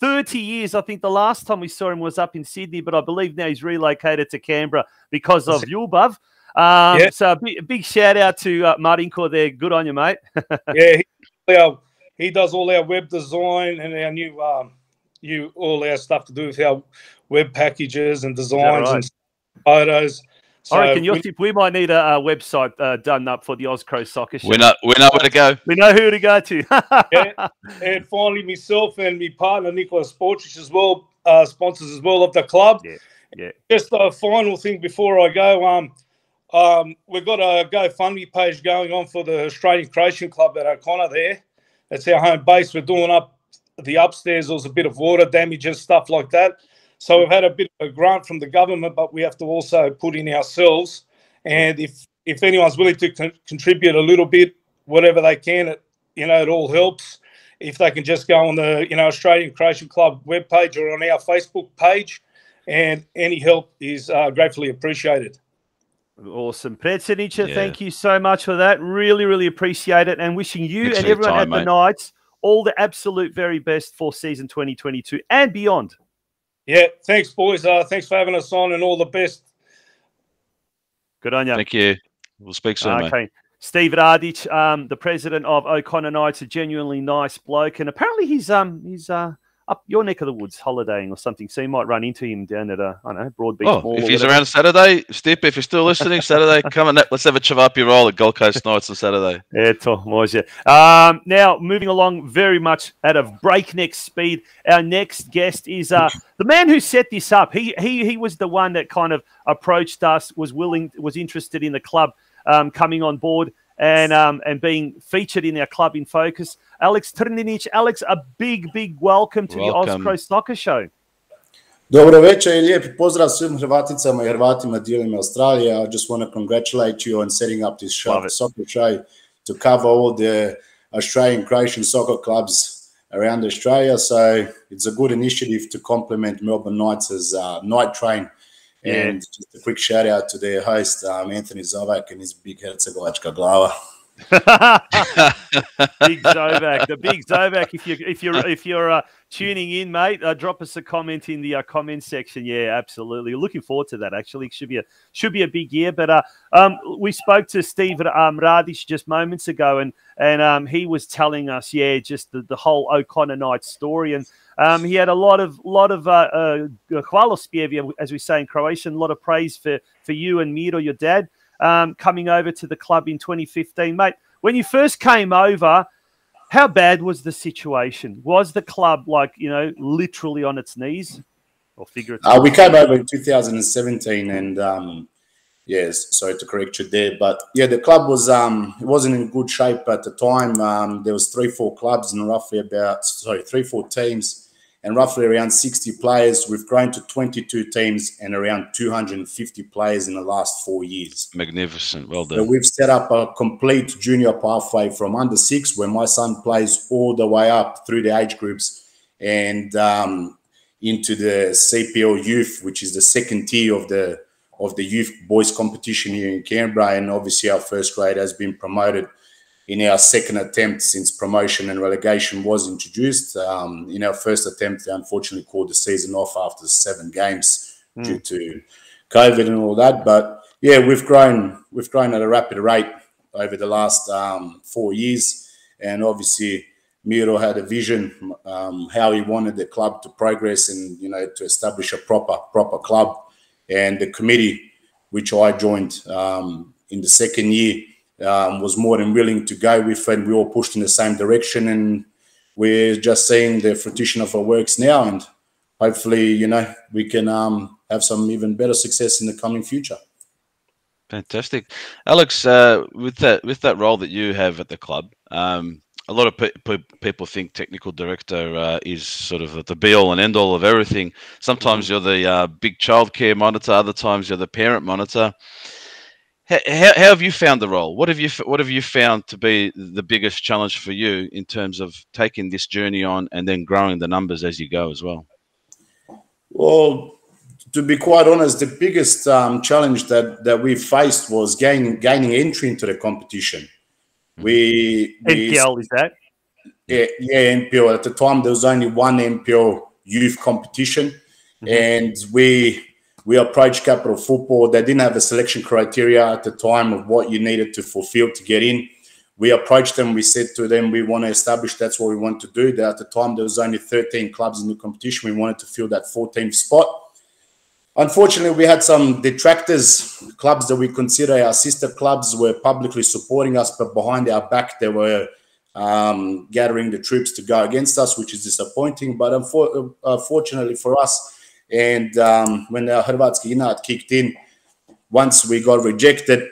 30 years. I think the last time we saw him was up in Sydney, but I believe now he's relocated to Canberra because of Yulbov. Um, yeah. So a big, big, shout out to uh, Marinko there. Good on you, mate. [laughs] yeah, he, he, does all our web design and our new um, you all our stuff to do with our web packages and designs right? and photos. So I reckon, Josip, we, we might need a, a website uh, done up for the Oz Cro Soccer Show. We know, we know where to go. We know who to go to. [laughs] yeah. And finally, myself and my partner, Nicholas Sportrich, as well, uh, sponsors as well of the club. Yeah. Yeah. Just a final thing before I go. Um, um, we've got a GoFundMe page going on for the Australian Croatian Club at O'Connor there. It's our home base. We're doing up the upstairs. There was a bit of water damage and stuff like that. So we've had a bit of a grant from the government, but we have to also put in ourselves. And if if anyone's willing to con- contribute a little bit, whatever they can, it, you know, it all helps. If they can just go on the you know Australian Croatian Club webpage or on our Facebook page, and any help is uh, gratefully appreciated. Awesome. Predsjedniče, yeah. thank you so much for that. Really, really appreciate it. And wishing you and everyone time, at the. Knights all the absolute very best for season 2022 and beyond. Yeah, thanks, boys. Uh, thanks for having us on, and all the best. Good on you. Thank you. We'll speak soon. Okay. Mate. Steve Radic, um, the president of O'Connor Knights, a genuinely nice bloke, and apparently he's um he's uh up your neck of the woods holidaying or something. So you might run into him down at a I don't know Broadbeach oh, Mall. If he's around Saturday, Stip, if you're still listening, [laughs] Saturday, come and let's have a chavapi roll at Gold Coast Knights on Saturday. Može. Um, now, moving along very much at a breakneck speed, our next guest is uh, the man who set this up. He, he, he was the one that kind of approached us, was willing, was interested in the club um, coming on board and, um, and being featured in our club in focus. Aleks Trninic. Aleks, a big, big welcome to Welcome. the Oz Cro Soccer Show. Dobro večer i lijepi pozdrav svim Hrvaticama i Hrvatima diljem Australije. I just want to congratulate you on setting up this show, Love it. soccer show to cover all the Australian Croatian soccer clubs around Australia. So it's a good initiative to complement Melbourne Knights' uh, night train. Yeah. And just a quick shout out to their host, um, Anthony Zovak, and his big Hercegovačka glava. [laughs] big Zovac, the big Zovac. If you if you're if you're uh, tuning in, mate, uh, drop us a comment in the uh, comment section. Yeah, absolutely. Looking forward to that. Actually, should be a should be a big year. But uh, um, we spoke to Steve um, Radic just moments ago, and and um, he was telling us, yeah, just the, the whole O'Connor Knight story, and um, he had a lot of lot of uh, uh, as we say in Croatian, a lot of praise for for you and Miro, your dad, um, coming over to the club in 2015, mate. When you first came over, how bad was the situation? Was the club like you know literally on its knees, or figuratively? Uh, we came over in 2017, and um, yes, sorry to correct you there, but yeah, the club was um, it wasn't in good shape at the time. Um, there was three, four clubs and roughly about sorry, three, four teams, and roughly around 60 players. We've grown to 22 teams and around 250 players in the last four years. Magnificent. Well So done. we've set up a complete junior pathway from under six, where my son plays, all the way up through the age groups and um, into the CPL youth, which is the second tier of the of the youth boys competition here in Canberra. And obviously, our first grade has been promoted in our second attempt since promotion and relegation was introduced. Um, in our first attempt, they unfortunately called the season off after seven games due to COVID and all that. But yeah, we've grown we've grown at a rapid rate over the last um, four years, and obviously Miro had a vision um, how he wanted the club to progress and you know to establish a proper proper club, and the committee which I joined um, in the second year um, was more than willing to go with, and we all pushed in the same direction, and we're just seeing the fruition of our works now, and hopefully you know we can um, have some even better success in the coming future. Fantastic, Aleks. Uh, with that with that role that you have at the club, um, a lot of pe- pe- people think technical director uh, is sort of the be all and end all of everything. Sometimes you're the uh, big childcare monitor, other times you're the parent monitor. How, how, how have you found the role? What have you What have you found to be the biggest challenge for you in terms of taking this journey on and then growing the numbers as you go as well? Well, to be quite honest, the biggest um, challenge that that we faced was gaining gaining entry into the competition. We, we NPL is that? yeah, yeah, NPL. At the time, there was only one NPL youth competition, and we we approached Capital Football. They didn't have a selection criteria at the time of what you needed to fulfill to get in. We approached them. We said to them, we want to establish that's what we want to do. That at the time, there was only 13 clubs in the competition. We wanted to fill that 14th spot. Unfortunately, we had some detractors, clubs that we consider our sister clubs were publicly supporting us, but behind our back, they were um, gathering the troops to go against us, which is disappointing. But unfor- uh, for us, and um, when the Hrvatski Inat kicked in, once we got rejected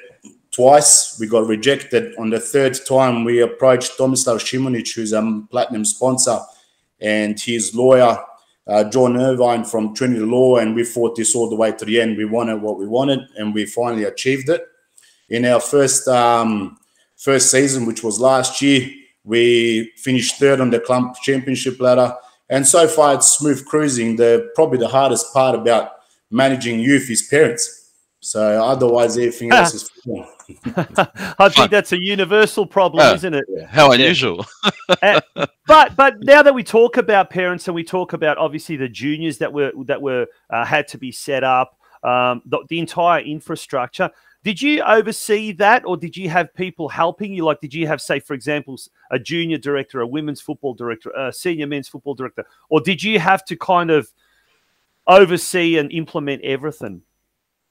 twice, we got rejected. On the third time, we approached Tomislav Šimunic, who's a platinum sponsor, and his lawyer, uh, John Irvine from Trinity Law, and we fought this all the way to the end. We wanted what we wanted, and we finally achieved it. In our first um, first season, which was last year, we finished third on the club championship ladder, and so far it's smooth cruising. The probably the hardest part about managing youth is parents. So otherwise, everything else is [laughs] fine. [laughs] I think that's a universal problem, Yeah. isn't it? How unusual! [laughs] but but now that we talk about parents and we talk about obviously the juniors that were that were uh, had to be set up, um, the, the entire infrastructure. Did you oversee that, or did you have people helping you? Like, did you have, say, for example, a junior director, a women's football director, a senior men's football director, or did you have to kind of oversee and implement everything?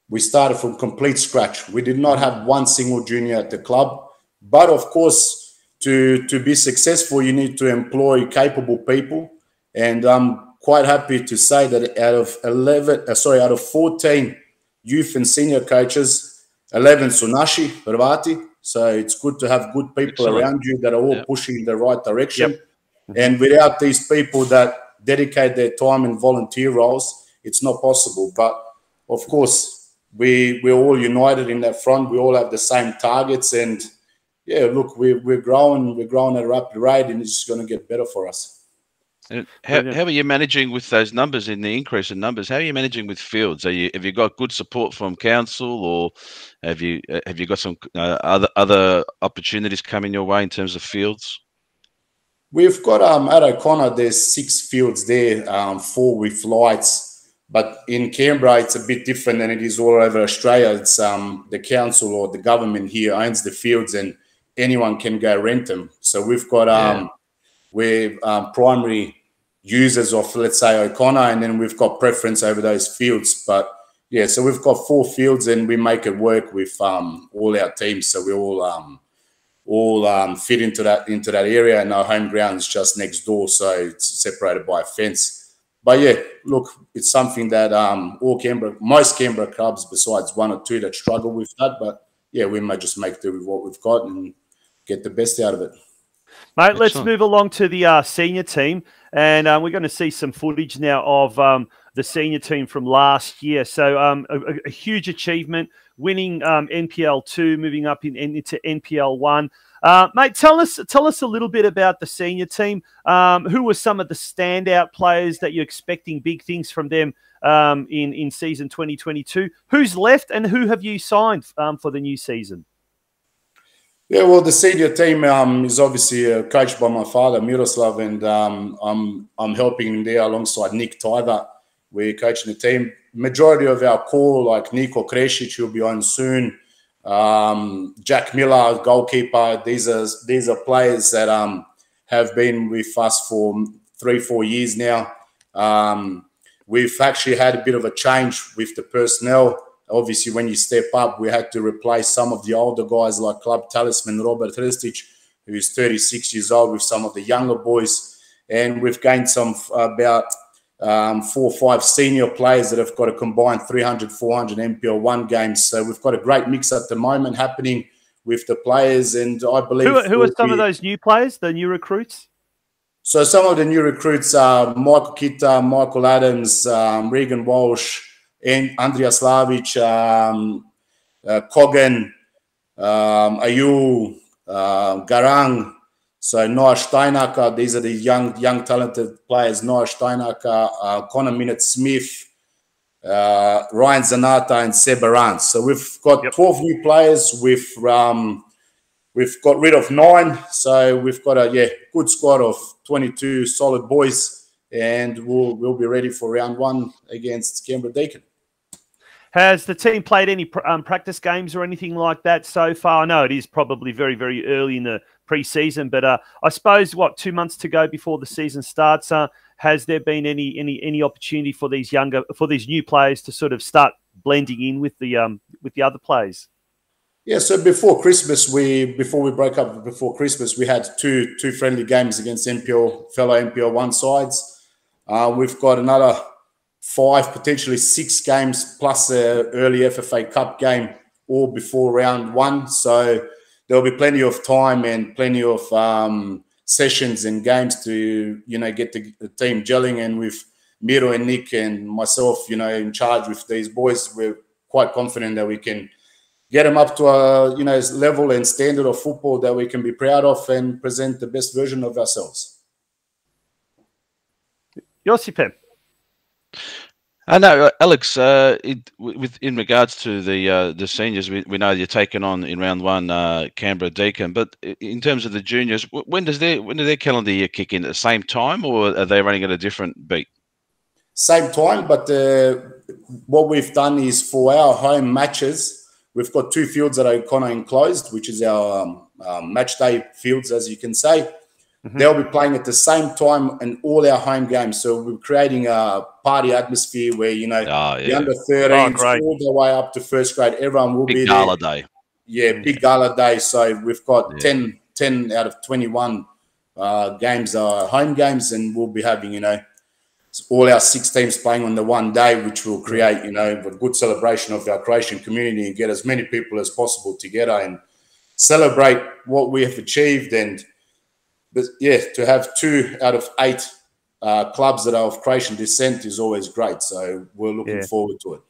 We started from complete scratch. We did not have one single junior at the club, but of course, to to be successful, you need to employ capable people, and I'm quite happy to say that out of 11, uh, sorry, out of 14 youth and senior coaches, 11 Sunashi, Hrvati. So it's good to have good people Excellent. around you that are all yep. pushing in the right direction. Yep. And mm-hmm. without these people that dedicate their time in volunteer roles, it's not possible. But of course, we we're all united in that front. We all have the same targets, and yeah, look, we we're growing, we're growing at a rapid rate, and it's just going to get better for us. And how, how are you managing with those numbers in the increase in numbers? How are you managing with fields? Are you have you got good support from council, or have you uh, have you got some uh, other other opportunities coming your way in terms of fields? We've got um, at O'Connor. There's six fields there, um, four with lights. But in Canberra, it's a bit different than it is all over Australia. It's um, the council or the government here owns the fields, and anyone can go rent them. So we've got um, yeah. we're um, primary users of let's say O'Connor, and then we've got preference over those fields. But yeah, so we've got four fields, and we make it work with um, all our teams. So we all um, all um, fit into that into that area, and our home ground is just next door, so it's separated by a fence. But yeah, look, it's something that um, all Canberra, most Canberra clubs, besides one or two that struggle with that, but yeah, we might just make do with what we've got and get the best out of it. Mate, let's move along to the uh, senior team. And um, we're going to see some footage now of um, the senior team from last year. So um, a, a, huge achievement, winning um, NPL two, moving up in, in, into NPL one. Uh, mate, tell us tell us a little bit about the senior team. Um, who were some of the standout players that you're expecting big things from them um, in in season 2022? Who's left, and who have you signed for the new season? Yeah, well, the senior team um, is obviously uh, coached by my father, Miroslav, and um, I'm I'm helping him there alongside Nick Tyver. We're coaching the team. Majority of our core, like Niko Kresic, will be on soon. Um, Jack Miller, goalkeeper. These are these are players that um, have been with us for three, four years now. Um, we've actually had a bit of a change with the personnel obviously when you step up, we had to replace some of the older guys like club talisman Robert Hrstic, who is 36 years old, with some of the younger boys. And we've gained some about um, four or five senior players that have got a combined 300, 400 NPL1 games. So we've got a great mix at the moment happening with the players. And I believe. Who, who are some be, of those new players, the new recruits? So some of the new recruits are Michael Kitta, Michael Adams, um, Regan Walsh, and Andrea Slavic, um, uh, Kogan, um, Ayu, uh, Garang, so Noah Steinacker. These are the young, young talented players. Noah Steinacker, uh, Connor Minute Smith, uh, Ryan Zanata, and Seba So we've got yep. 12 new players. We've um, we've got rid of nine. So we've got a yeah good squad of 22 solid boys, and we'll we'll be ready for round one against Canberra Deakin. Has the team played any um, practice games or anything like that so far? I know it is probably very, very early in the preseason, but uh, I suppose what two months to go before the season starts. Uh, has there been any any any opportunity for these younger for these new players to sort of start blending in with the um with the other players? Yeah, so before Christmas, we before we broke up before Christmas, we had two two friendly games against NPL fellow NPL one sides. Uh, we've got another five, potentially six games plus a early FFA Cup game all before round one. So there'll be plenty of time and plenty of um, sessions and games to you know get the, the, team gelling. And with Miro and Nick and myself, you know, in charge with these boys, we're quite confident that we can get them up to a you know level and standard of football that we can be proud of and present the best version of ourselves. Josipem. I know, uh, Aleks. Uh, it, with in regards to the uh, the seniors, we, we know you're taking on in round one uh, Canberra Deakin, but in terms of the juniors, when does their when does their calendar year kick in at the same time, or are they running at a different beat? Same time, but uh, what we've done is for our home matches, we've got two fields that are kind of enclosed, which is our um, um, match day fields, as you can say. Mm-hmm. They'll be playing at the same time in all our home games. So we're creating a party atmosphere where, you know, oh, yeah. the under 13s oh, all the way up to first grade, everyone will big be gala there. day. Yeah, big gala day. So we've got yeah. 10, 10 out of 21 uh, games are home games, and we'll be having, you know, all our six teams playing on the one day, which will create, you know, a good celebration of our Croatian community and get as many people as possible together and celebrate what we have achieved and – but yeah, to have two out of eight uh, clubs that are of Croatian descent is always great. So we're looking yeah. forward to it.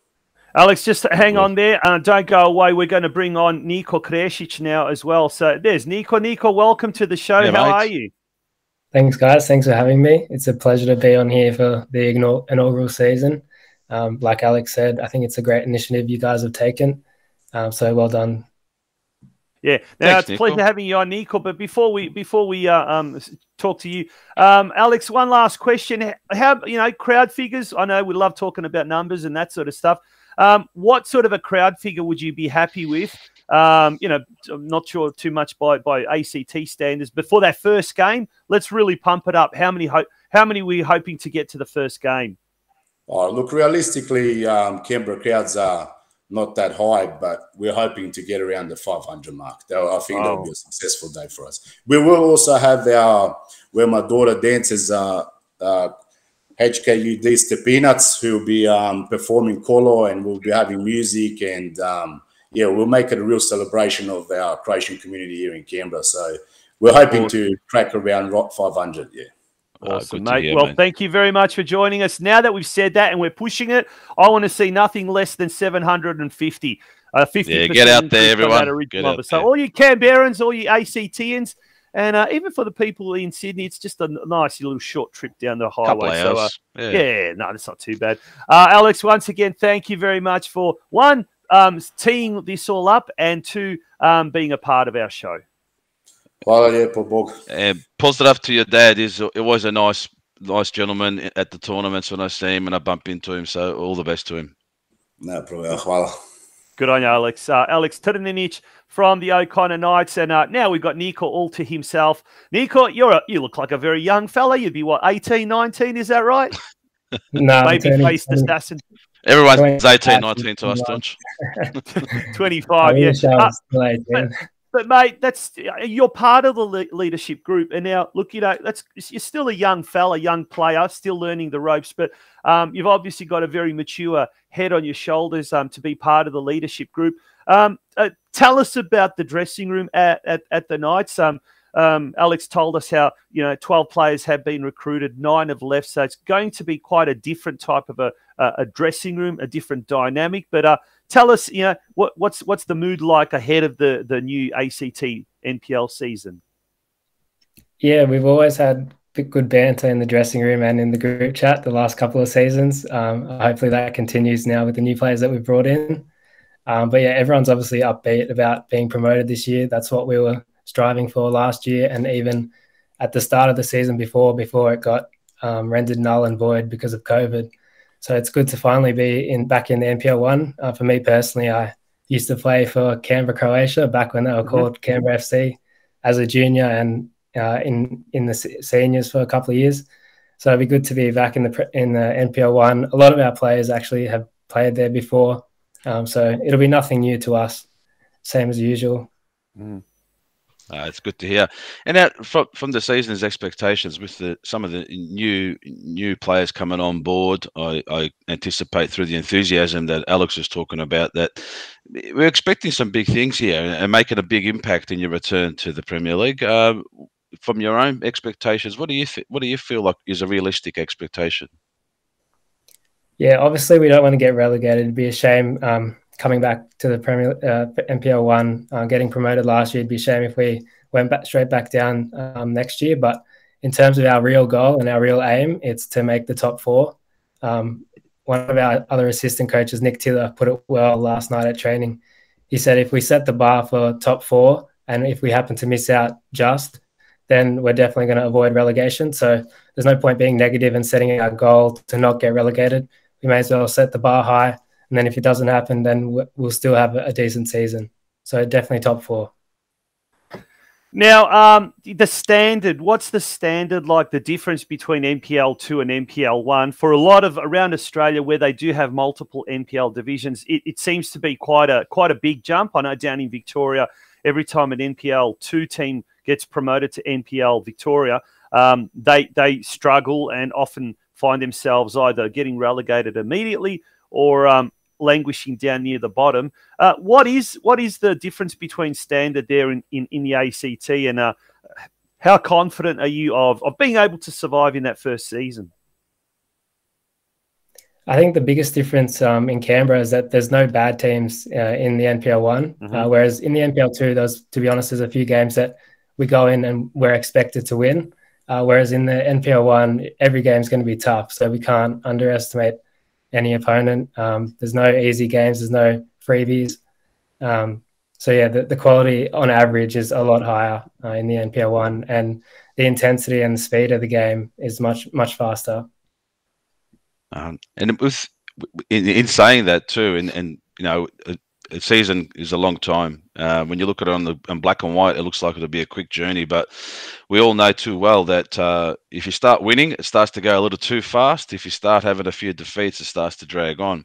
Aleks, just hang on there. Uh, don't go away. We're going to bring on Niko Krešić now as well. So there's Niko. Niko, welcome to the show. Yeah, How mate. are you? Thanks, guys. Thanks for having me. It's a pleasure to be on here for the inaugural season. Um, like Aleks said, I think it's a great initiative you guys have taken. Um, so well done yeah. Now Thanks, it's a pleasure having you on, Niko. But before we before we uh, um, talk to you, um, Aleks, one last question: How you know crowd figures? I know we love talking about numbers and that sort of stuff. Um, what sort of a crowd figure would you be happy with? Um, you know, I'm not sure too much by by ACT standards, but for that first game, let's really pump it up. How many ho- how many were you hoping to get to the first game? Oh, look, realistically, um, Canberra crowds are not that high, but we're hoping to get around the 500 mark. I think wow. that'll be a successful day for us. We will also have our where my daughter dances uh, uh, HKUD Stepinac, who will be um, performing kolo and we'll be having music and um, yeah, we'll make it a real celebration of our Croatian community here in Canberra. So we're hoping to crack around 500. Yeah. Uh, awesome, uh, mate. Hear, well, man. thank you very much for joining us. Now that we've said that and we're pushing it, I want to see nothing less than 750. Uh, 50 yeah, get out there, everyone. Get out so, all you Canberrans, all you ACTians, and uh, even for the people in Sydney, it's just a nice little short trip down the highway. So, uh, yeah. yeah. no, it's not too bad. Uh, Aleks, once again, thank you very much for one, um, teeing this all up, and two, um, being a part of our show. Hvala lijepo, Bog. And pozdrav to your dad. He's was a nice, nice gentleman at the tournaments when I see him and I bump into him. So all the best to him. No problem. Hvala. Good on you, Aleks. Uh, Aleks Trninic from the O'Connor Knights, and uh, now we've got Niko all to himself. Niko, you're a, you look like a very young fella. You'd be what 18, 19, is that right? [laughs] no, maybe faced assassin. Everyone's 18, 19 to us, don't [laughs] 25, yeah. Uh, but mate, that's you're part of the leadership group, and now look, you know that's you're still a young fella, young player, still learning the ropes. But um, you've obviously got a very mature head on your shoulders um, to be part of the leadership group. Um, uh, tell us about the dressing room at at, at the Knights. Um, um, Aleks told us how you know 12 players have been recruited, nine have left, so it's going to be quite a different type of a, a dressing room, a different dynamic. But uh, tell us, you know, what, what's what's the mood like ahead of the the new ACT NPL season? Yeah, we've always had good banter in the dressing room and in the group chat the last couple of seasons. Um, hopefully that continues now with the new players that we've brought in. Um, but yeah, everyone's obviously upbeat about being promoted this year. That's what we were striving for last year, and even at the start of the season before, before it got um, rendered null and void because of COVID. So it's good to finally be in back in the NPL one. Uh, for me personally, I used to play for Canberra Croatia back when they were mm-hmm. called mm-hmm. Canberra FC as a junior and uh, in in the seniors for a couple of years. So it'd be good to be back in the in the NPL one. A lot of our players actually have played there before, um, so it'll be nothing new to us. Same as usual. Mm. Uh, it's good to hear. And that from, from the season's expectations, with the, some of the new new players coming on board, I, I, anticipate through the enthusiasm that Aleks was talking about that we're expecting some big things here and making a big impact in your return to the Premier League. Uh, from your own expectations, what do you what do you feel like is a realistic expectation? Yeah, obviously we don't want to get relegated. It'd be a shame. Um, coming back to the Premier uh, NPL one, uh, getting promoted last year. It'd be a shame if we went back straight back down um, next year. But in terms of our real goal and our real aim, it's to make the top four. Um, one of our other assistant coaches, Nick Tiller, put it well last night at training. He said if we set the bar for top four, and if we happen to miss out just, then we're definitely going to avoid relegation. So there's no point being negative and setting our goal to not get relegated. We may as well set the bar high And then if it doesn't happen, then we'll still have a decent season. So definitely top four. Now, um, the standard, what's the standard like the difference between NPL 2 and NPL 1? For a lot of around Australia where they do have multiple NPL divisions, it, it, seems to be quite a quite a big jump. I know down in Victoria, every time an NPL 2 team gets promoted to NPL Victoria, um, they, they struggle and often find themselves either getting relegated immediately or um, languishing down near the bottom. Uh, what is what is the difference between standard there in, in, in the ACT and uh, how confident are you of, of being able to survive in that first season? I think the biggest difference um, in Canberra is that there's no bad teams uh, in the NPL one, mm-hmm. uh, whereas in the NPL two, there's to be honest, there's a few games that we go in and we're expected to win. Uh, whereas in the NPL one, every game is going to be tough, so we can't underestimate any opponent. Um, there's no easy games. There's no freebies. Um, so yeah, the, the quality on average is a lot higher uh, in the NPL one, and the intensity and the speed of the game is much much faster. Um, and it was in, in, saying that too, and and you know, a, season is a long time. Uh, when you look at it on the on black and white, it looks like it'll be a quick journey, but we all know too well that uh, if you start winning, it starts to go a little too fast. If you start having a few defeats, it starts to drag on.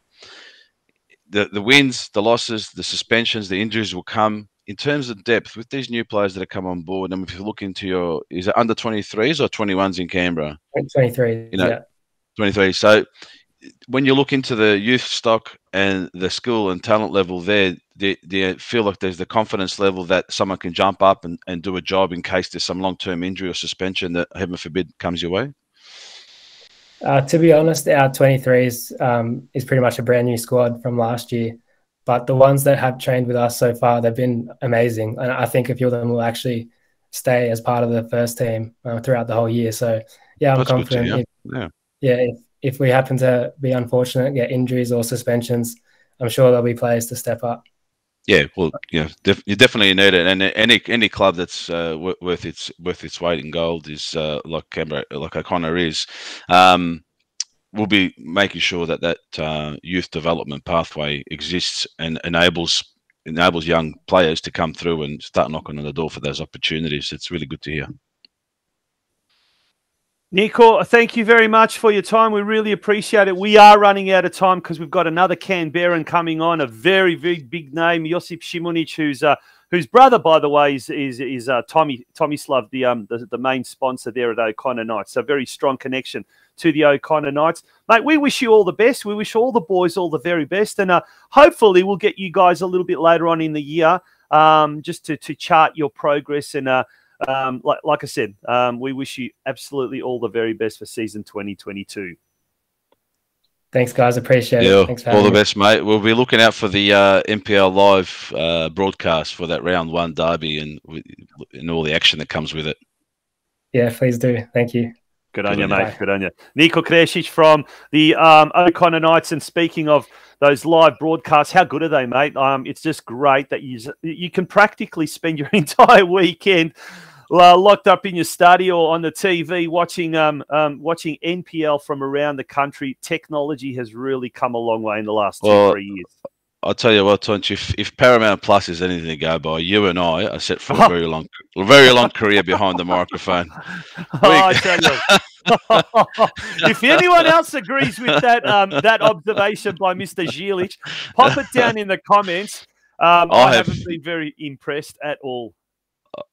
The the wins, the losses, the suspensions, the injuries will come. In terms of depth, with these new players that have come on board, and if you look into your, is it under 23s or 21s in Canberra? 23. You know, yeah. 23. So when you look into the youth stock and the skill and talent level there, they, do, you feel like there's the confidence level that someone can jump up and, and do a job in case there's some long-term injury or suspension that heaven forbid comes your way? Uh, to be honest, our 23s um, is pretty much a brand new squad from last year. But the ones that have trained with us so far, they've been amazing. And I think a few of them will actually stay as part of the first team uh, throughout the whole year. So, yeah, I'm That's confident. If, yeah. yeah, if, if we happen to be unfortunate, get injuries or suspensions, I'm sure there'll be players to step up. Yeah, well, yeah, def- you definitely need it, and any any club that's uh, worth its worth its weight in gold is uh, like Canberra, like O'Connor is. Um, we'll be making sure that that uh, youth development pathway exists and enables enables young players to come through and start knocking on the door for those opportunities. It's really good to hear. Niko, thank you very much for your time. We really appreciate it. We are running out of time because we've got another Canberran coming on, a very, very big name, Josip Šimunic, who's uh, whose brother, by the way, is is, is uh, Tommy Tomislav, the um the, the main sponsor there at O'Connor Knights. So very strong connection to the O'Connor Knights, mate. We wish you all the best. We wish all the boys all the very best, and uh, hopefully we'll get you guys a little bit later on in the year, um, just to to chart your progress and uh um, like, like I said, um, we wish you absolutely all the very best for season 2022. Thanks, guys. Appreciate yeah, it. Thanks all the best, mate. We'll be looking out for the uh, NPL live uh, broadcast for that round one derby and and all the action that comes with it. Yeah, please do. Thank you. Good on you, mate. Good on you. Niko Krešić from the um, O'Connor Knights. And speaking of those live broadcasts, how good are they, mate? Um, it's just great that you you can practically spend your [laughs] entire weekend locked up in your study or on the TV watching um, um, watching NPL from around the country. Technology has really come a long way in the last two well, three years. I'll tell you what, Tunch, if, if Paramount Plus is anything to go by, you and I are set for a very long, very long career behind the microphone. [laughs] Oh, I tell you, [laughs] if anyone else agrees with that um, that observation by Mr. Zilic, pop it down in the comments. Um, I, I have, haven't been very impressed at all.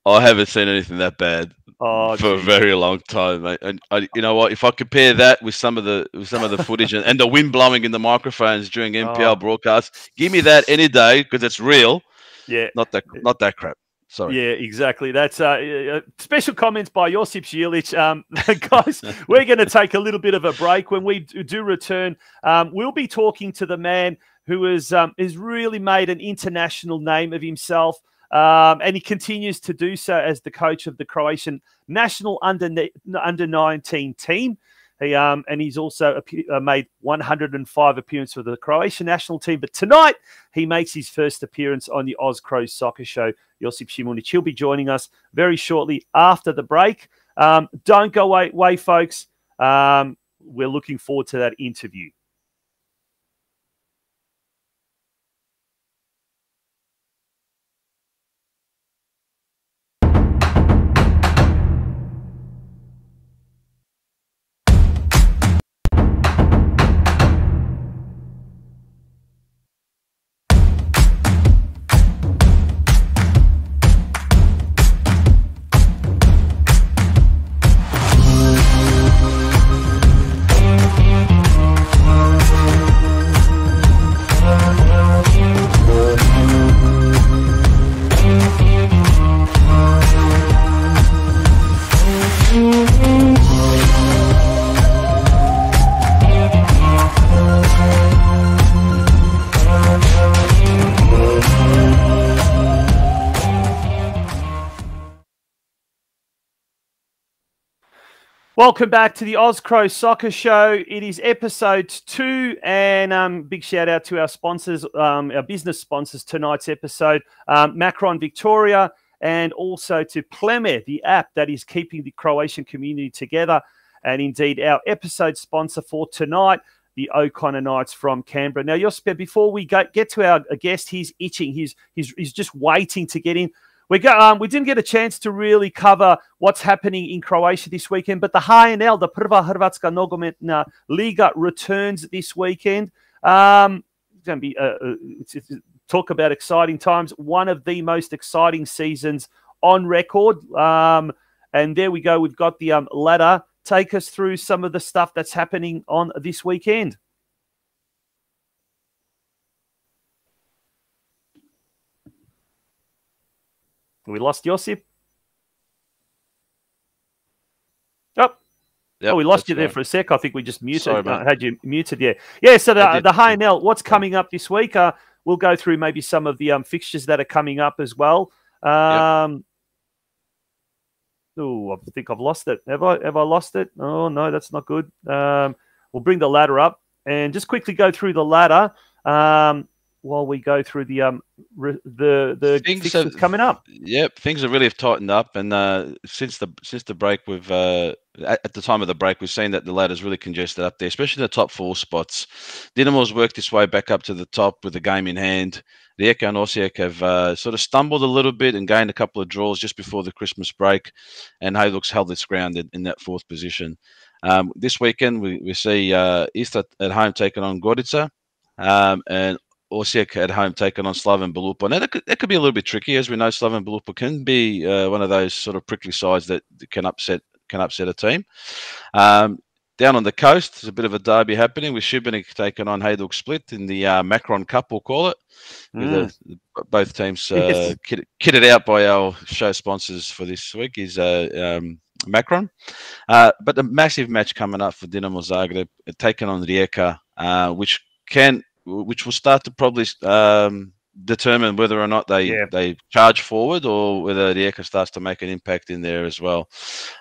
I haven't seen anything that bad oh, for geez. a very long time, mate. And I, you know what? If I compare that with some of the with some of the footage and, and the wind blowing in the microphones during NPL [laughs] oh. broadcasts, give me that any day because it's real. Yeah, not that not that crap. Sorry. Yeah, exactly. That's uh, special comments by Josip Zilic. Um, [laughs] guys, we're going to take a little bit of a break. When we do return, um, we'll be talking to the man who has um, has really made an international name of himself. Um, and he continues to do so as the coach of the Croatian national under under 19 team. He, um, and he's also uh, made 105 appearances for the Croatian national team. But tonight, he makes his first appearance on the Oz Crows Soccer Show. Josip Šimunic. He'll be joining us very shortly after the break. Um, don't go away, away folks. Um, we're looking forward to that interview. Welcome back to the Cro Soccer Show. It is episode two, and um, big shout out to our sponsors, um, our business sponsors tonight's episode, um, Macron Victoria, and also to Pleme, the app that is keeping the Croatian community together. And indeed, our episode sponsor for tonight, the O'Connor Knights from Canberra. Now, Josip, before we go, get to our guest, he's itching. He's, he's, he's just waiting to get in. We got um, we didn't get a chance to really cover what's happening in Croatia this weekend, but the HNL, the Prva Hrvatska Nogometna Liga, returns this weekend. Um, it's going to be uh, uh, it's, it's, talk about exciting times. One of the most exciting seasons on record. Um, and there we go. We've got the um, ladder. Take us through some of the stuff that's happening on this weekend. We lost Josip. Oh, Yep, oh, we lost you there right. for a sec. I think we just muted. Sorry, uh, had you muted? Yeah, yeah. So the the HNL, what's coming up this week? Uh, we'll go through maybe some of the um, fixtures that are coming up as well. Um, yep. Oh, I think I've lost it. Have I? Have I lost it? Oh no, that's not good. Um, we'll bring the ladder up and just quickly go through the ladder. Um, while we go through the um re- the the things have, coming up. Yep, things have really have tightened up, and uh, since the since the break, we've uh, at, at, the time of the break, we've seen that the ladder's really congested up there, especially the top four spots. Dinamo's worked its way back up to the top with the game in hand. The Rijeka and Osijek have uh, sort of stumbled a little bit and gained a couple of draws just before the Christmas break, and Hajduk's held its ground in, in that fourth position. Um, this weekend, we, we see uh, Istra at home taking on Gorica. Um, and Osijek at home taking on Slaven Belupo. Now, that could, that could be a little bit tricky, as we know Slaven Belupo can be uh, one of those sort of prickly sides that can upset can upset a team. Um, down on the coast, there's a bit of a derby happening with Šibenik taking on Hajduk Split in the uh, Macron Cup, we'll call it. Mm. Both teams uh, yes. kit, kitted out by our show sponsors for this week is uh, um, Macron. Uh, but a massive match coming up for Dinamo Zagreb, taking on Rijeka, uh, which can which will start to probably um, determine whether or not they yeah. they charge forward or whether the Rijeka starts to make an impact in there as well.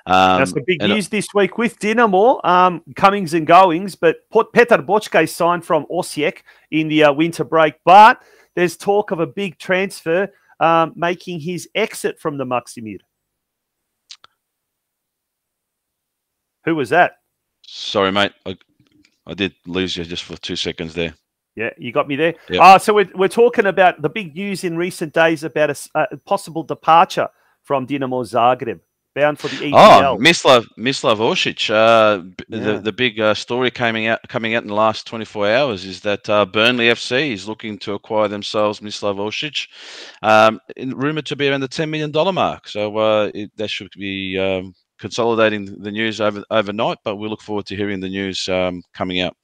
Um, That's the big news this week with Dinamo, um, comings and goings. But Petar Bočkaj signed from Osijek in the uh, winter break, but there's talk of a big transfer um, making his exit from the Maksimir. Who was that? Sorry, mate. I, I did lose you just for two seconds there. Yeah, you got me there. Yep. Uh, so we're, we're talking about the big news in recent days about a, a possible departure from Dinamo Zagreb, bound for the EPL. Oh, Mislav Mislav Orsic. Uh, yeah. The the big uh, story coming out coming out in the last 24 hours is that uh, Burnley FC is looking to acquire themselves Mislav Orsic, um, rumored to be around the 10 million dollar mark. So uh, it, that should be. Um, consolidating the news over overnight, but we look forward to hearing the news um, coming out.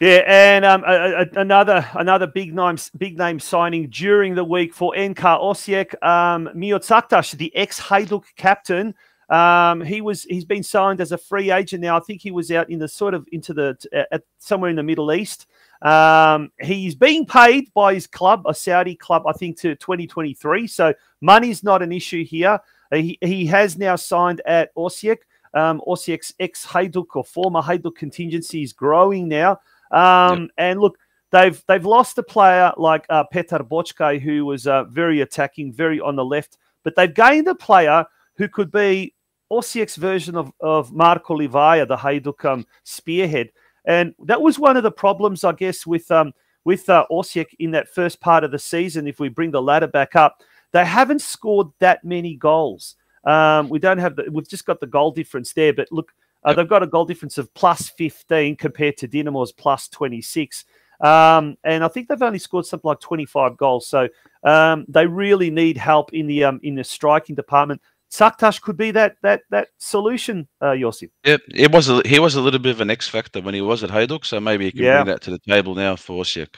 Yeah, and um, a, a, another another big name big name signing during the week for NK Osijek, um, the ex Hajduk captain. Um, he was he's been signed as a free agent now. I think he was out in the sort of into the at somewhere in the Middle East. Um, he's being paid by his club, a Saudi club, I think to 2023. So money's not an issue here. He, he has now signed at Osijek. Um, Osijek's ex Hajduk or former Hajduk contingency is growing now. Um, yep. And look, they've they've lost a player like uh, Petar Bočkaj, who was uh, very attacking, very on the left, but they've gained a player who could be Osijek's version of, of Marko Livaja, the Hajduk um, spearhead. And that was one of the problems, I guess, with um, with uh, Osijek in that first part of the season. If we bring the ladder back up, they haven't scored that many goals. Um, we don't have the, we've just got the goal difference there. But look, uh, they've got a goal difference of plus 15 compared to Dinamo's plus 26. Um, and I think they've only scored something like 25 goals. So um, they really need help in the um, in the striking department. Caktaš could be that that that solution, uh, Josip. Yeah, it was a, he was a little bit of an X factor when he was at Hajduk, so maybe he can yeah. bring that to the table now for Osijek.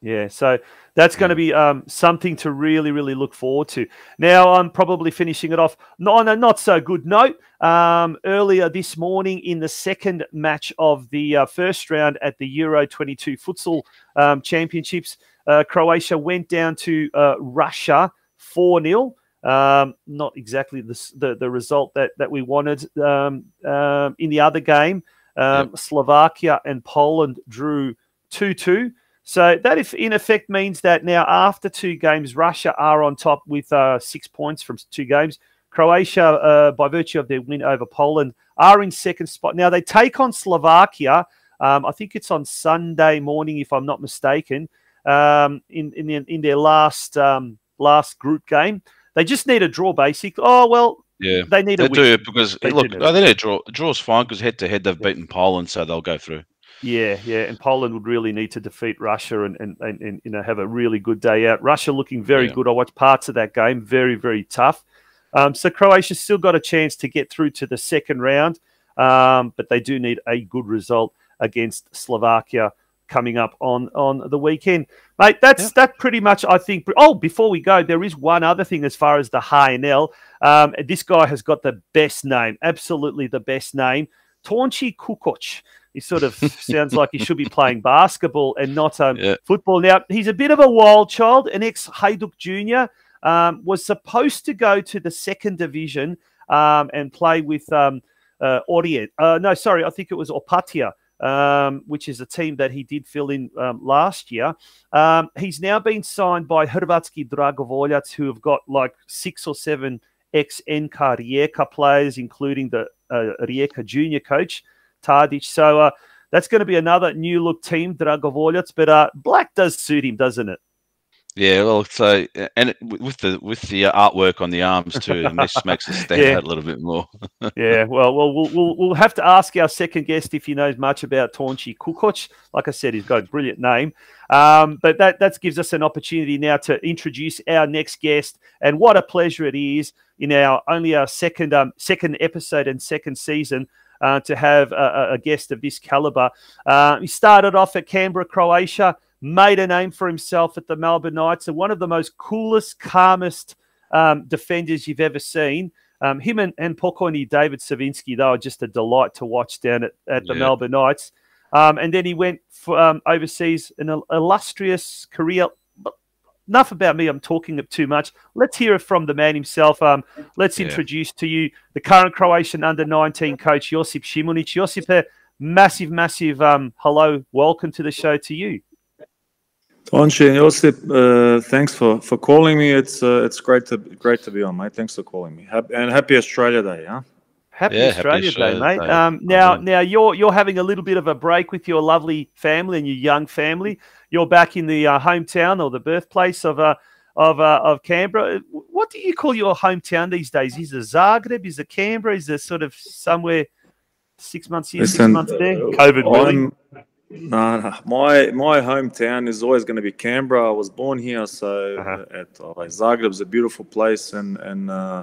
Yeah, so that's going to be um, something to really, really look forward to. Now, I'm probably finishing it off on a not so good note. Um, earlier this morning, in the second match of the uh, first round at the Euro 22 Futsal um, Championships, uh, Croatia went down to uh, Russia 4 0. Um, not exactly the, the, the result that that we wanted um, um, in the other game. Um, yep. Slovakia and Poland drew two two. So that, if in effect, means that now after two games, Russia are on top with uh, six points from two games. Croatia, uh, by virtue of their win over Poland, are in second spot. Now they take on Slovakia. Um, I think it's on Sunday morning, if I'm not mistaken. Um, in in, in their last um, last group game, they just need a draw. Basically, oh well, yeah, they need they a do win. because They look, they need a draw. Draw's fine because head to head they've beaten Poland, so they'll go through. Yeah, yeah, and Poland would really need to defeat Russia and and, and, and you know have a really good day out. Russia looking very Yeah. good. I watched parts of that game, very very tough. Um, so Croatia still got a chance to get through to the second round, um, but they do need a good result against Slovakia coming up on on the weekend, mate. That's that pretty much. I think. Oh, before we go, there is one other thing as far as the HNL. Um, this guy has got the best name, absolutely the best name, Tonchi Kukoc. He sort of [laughs] sounds like he should be playing basketball and not um, Yeah. football. Now, he's a bit of a wild child, an ex Hajduk junior, um, was supposed to go to the second division um, and play with um, uh, Orijent. Uh, no, sorry, I think it was Opatija, um, which is a team that he did fill in um, last year. Um, he's now been signed by Hrvatski Dragovoljac, who have got like six or seven ex NK Rijeka players, including the uh, Rijeka junior coach. Tadic. So uh, that's going to be another new look team, Dragovoljac. But uh, black does suit him, doesn't it? Yeah, well, so and it, with the with the uh, artwork on the arms too, it [laughs] makes, makes it stand Yeah. out a little bit more. [laughs] yeah, well, well, we'll we'll we'll have to ask our second guest if he knows much about Tonchi Kukoc. Like I said, he's got a brilliant name. Um, but that that gives us an opportunity now to introduce our next guest, and what a pleasure it is in our only our second um second episode and second season. Uh, to have a, a- guest of this caliber, uh, he started off at Canberra, Croatia, made a name for himself at the Melbourne Knights, and one of the most coolest, calmest um, defenders you've ever seen. Um, him and, and Pokoni David Cervinski, they were just a delight to watch down at, at the Yeah. Melbourne Knights. Um, and then he went for, um, overseas, an illustrious career. But enough about me, I'm talking too much. Let's hear it from the man himself. Um, let's Yeah. introduce to you the current Croatian under 19 coach, Josip Šimunic. Josip, a massive, massive um, hello. Welcome to the show to you. Tonchi and Josip, uh, thanks for, for calling me. It's uh, it's great to great to be on, mate. Thanks for calling me. Hap- and happy Australia Day, huh? Happy Yeah, happy Australia Day, mate. Day. Um, now, now you're you're having a little bit of a break with your lovely family and your young family. You're back in the uh, hometown or the birthplace of uh, of uh, of Canberra. What do you call your hometown these days? Is it Zagreb? Is it Canberra? Is it sort of somewhere six months here, six months there? COVID, really? I'm, nah, nah, my my hometown is always going to be Canberra. I was born here, so Uh-huh. uh, Zagreb's a beautiful place, and and uh,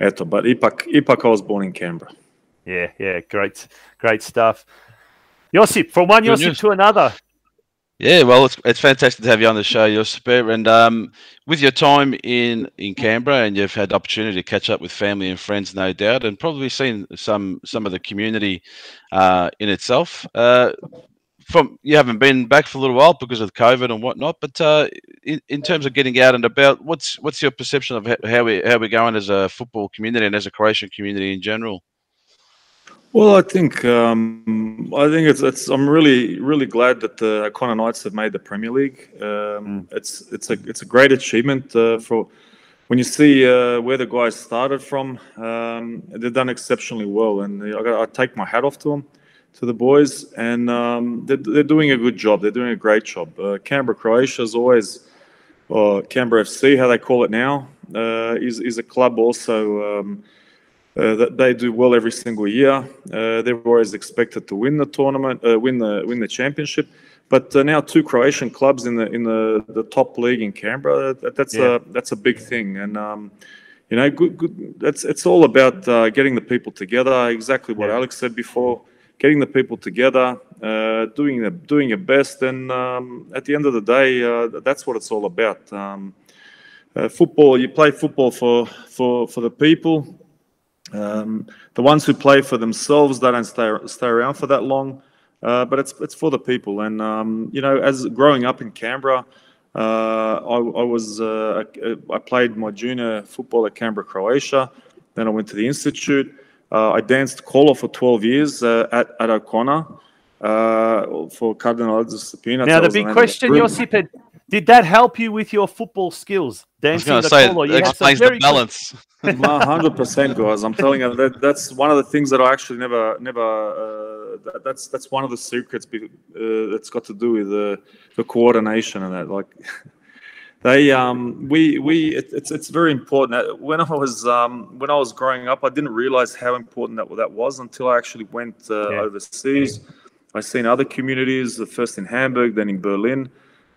eto, but ipak ipak I was born in Canberra. Yeah, yeah, great, great stuff. Josip, from one Good Josip news. to another. Yeah, well, it's it's fantastic to have you on the show, Josip. And um, with your time in in Canberra, and you've had the opportunity to catch up with family and friends, no doubt, and probably seen some some of the community uh, in itself. Uh, from you haven't been back for a little while because of COVID and whatnot, but uh, in, in terms of getting out and about, what's what's your perception of how we how we're going as a football community and as a Croatian community in general? Well, I think um, I think it's it's. I'm really really glad that the O'Connor Knights have made the Premier League. Um, It's it's a it's a great achievement uh, for when you see uh, where the guys started from. Um, they've done exceptionally well, and I, I take my hat off to them, to the boys, and um, they're, they're doing a good job. They're doing a great job. Uh, Canberra, Croatia is always, or Canberra FC, how they call it now, uh, is is a club also. Um, uh, that they do well every single year. Uh, they're always expected to win the tournament, uh, win the win the championship. But uh, now two Croatian clubs in the in the, the top league in Canberra. That, that's Yeah. a that's a big thing, and um, you know, good, good. That's it's all about uh, getting the people together. Exactly what Yeah. Aleks said before. Getting the people together, uh, doing the doing your best, and um, at the end of the day, uh, that's what it's all about. Um, uh, football, you play football for for for the people. Um, the ones who play for themselves, they don't stay stay around for that long. Uh, but it's it's for the people, and um, you know, as growing up in Canberra, Uh, I, I, was uh, I played my junior football at Canberra, Croatia. Then I went to the institute. Uh, I danced kola for 12 years uh, at, at O'Connor uh, for Cardinal Stepinac. Now, the big question, Josip, did that help you with your football skills? Dancing I was say, kola? It explains the balance. [laughs] Hundred percent, guys. I'm telling you that that's one of the things that I actually never, never. Uh, that, that's that's one of the secrets be, uh, that's got to do with the the coordination and that. Like, [laughs] they um we we it, it's it's very important. Uh, when I was um when I was growing up, I didn't realize how important that that was until I actually went uh, yeah. overseas. I seen other communities, first in Hamburg, then in Berlin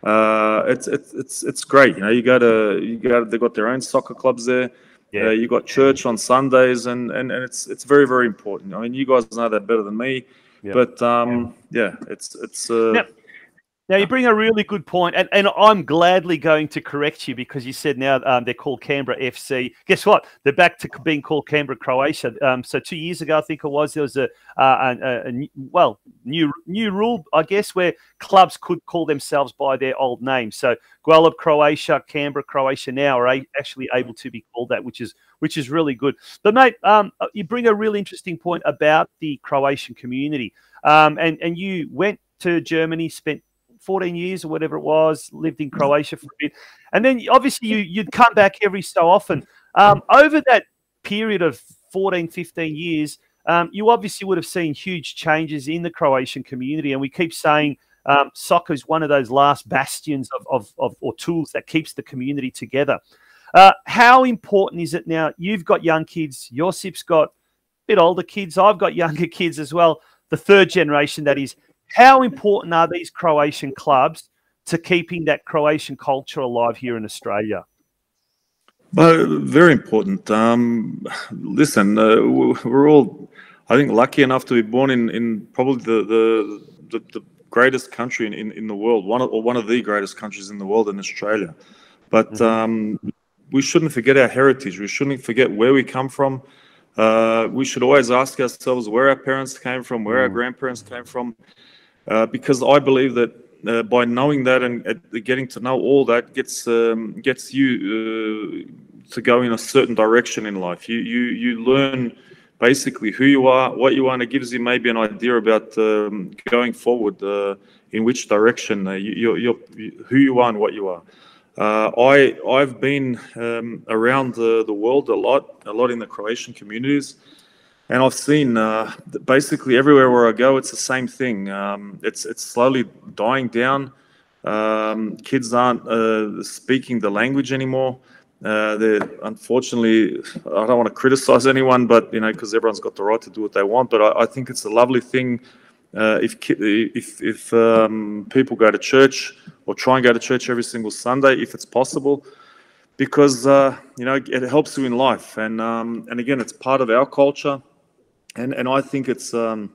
uh, it's it's it's it's great. You know, you got to you got they got their own soccer clubs there. Yeah. Uh, you got church on Sundays, and, and and it's it's very very important. I mean, you guys know that better than me, yeah. but um, yeah, it's it's. Uh, now, now you bring a really good point, and, and I'm gladly going to correct you because you said now um, they're called Canberra FC. Guess what? They're back to being called Canberra Croatia. Um, so two years ago, I think it was, there was a, uh, a, a, well new new rule, I guess, where clubs could call themselves by their old name. So Guelph Croatia, Canberra Croatia now are actually able to be called that, which is which is really good. But mate, um, uh, you bring a really interesting point about the Croatian community, um, and and you went to Germany, spent 14 years or whatever it was, lived in Croatia for a bit. And then obviously you, you'd come back every so often. Um, over that period of 14, 15 years, um, you obviously would have seen huge changes in the Croatian community. And we keep saying um, soccer is one of those last bastions of, of, of, or tools that keeps the community together. Uh, how important is it now? You've got young kids, Josip's got a bit older kids, I've got younger kids as well, the third generation that is. How important are these Croatian clubs to keeping that Croatian culture alive here in Australia? Well, very important. Um, listen, uh, we're all, I think, lucky enough to be born in, in probably the, the, the, the greatest country in, in, in, the world, one of, or one of the greatest countries in the world in Australia. But mm-hmm. um, we shouldn't forget our heritage. We shouldn't forget where we come from. Uh, we should always ask ourselves where our parents came from, where mm. our grandparents came from, uh, because I believe that uh, by knowing that and uh, getting to know all that gets um, gets you uh, to go in a certain direction in life. You you you learn basically who you are, what you are, it gives you maybe an idea about um, going forward uh, in which direction you, you, who you are and what you are. I I've been um, around the, the world a lot, a lot in the Croatian communities and I've seen uh, basically everywhere where I go, it's the same thing. Um, it's it's slowly dying down. Um, kids aren't uh, speaking the language anymore. Uh, they're unfortunately, I don't want to criticize anyone, but you know, because everyone's got the right to do what they want. But I, I think it's a lovely thing uh, if if if um, people go to church or try and go to church every single Sunday, if it's possible because uh, you know it helps you in life and um, and again it's part of our culture and and I think it's um,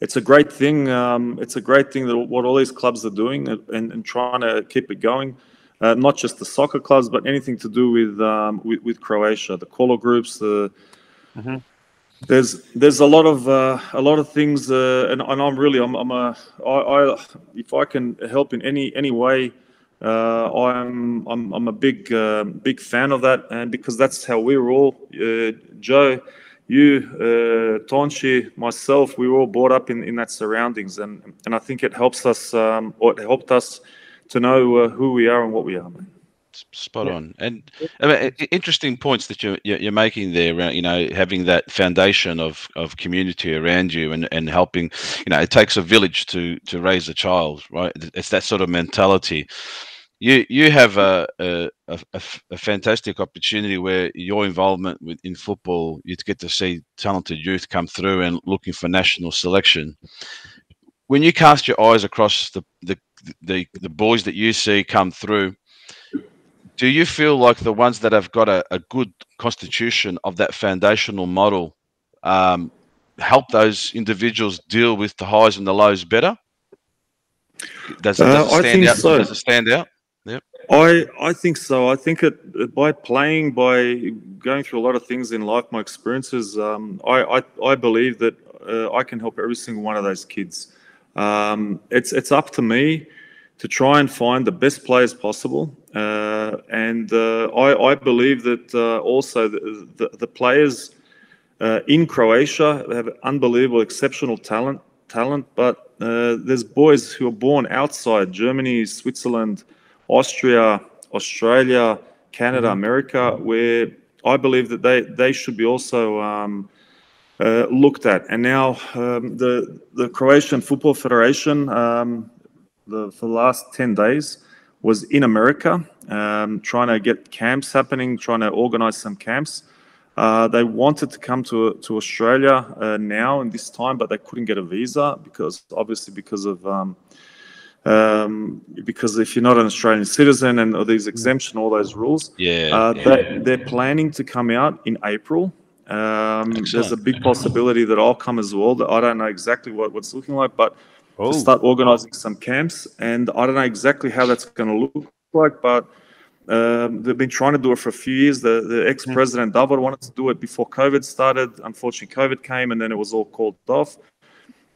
it's a great thing. Um, it's a great thing that what all these clubs are doing and, and trying to keep it going. Uh, not just the soccer clubs, but anything to do with um, with, with, Croatia, the kola groups. The mm-hmm. there's there's a lot of uh, a lot of things, uh, and, and, I'm really I'm, I'm a I, I if I can help in any any way. Uh, I'm, I'm I'm a big uh, big fan of that, and because that's how we roll. Uh, Joe, you, uh, Tonchi, myself, we were all brought up in, in that surroundings, and and I think it helps us, um, or it helped us to know uh, who we are and what we are. Spot yeah. on, and I mean, interesting points that you're you're making there. Around you know having that foundation of of community around you and and helping. You know, it takes a village to to raise a child, right? It's that sort of mentality you you have a a, a, a, fantastic opportunity where your involvement with in football you get to see talented youth come through and looking for national selection when you cast your eyes across the the the, the boys that you see come through do you feel like the ones that have got a, a good constitution of that foundational model um, help those individuals deal with the highs and the lows better does it, does it uh, stand out so. does it stand out. I I think so. I think it by playing, by going through a lot of things in life, my experiences. Um, I, I I believe that uh, I can help every single one of those kids. Um, it's it's up to me to try and find the best players possible. Uh, and uh, I, I, believe that uh, also the, the, the players uh, in Croatia have unbelievable, exceptional talent. Talent, but uh, there's boys who are born outside Germany, Switzerland, Austria, Australia, Canada, mm-hmm. America, where I believe that they they should be also um, uh, looked at. And now um, the the Croatian Football Federation, um, the for the last ten days, was in America, um, trying to get camps happening, trying to organize some camps. Uh, they wanted to come to to Australia uh, now in this time, but they couldn't get a visa because obviously because of um, because if you're not an Australian citizen and all these exemption, all those rules, yeah, uh, yeah. They, they're planning to come out in April. Um, there's a big possibility that I'll come as well. That I don't know exactly what what's looking like, but oh. to start organizing some camps, and I don't know exactly how that's going to look like, but. Um, they've been trying to do it for a few years. The, the ex-president Davor wanted to do it before COVID started. Unfortunately, COVID came and then it was all called off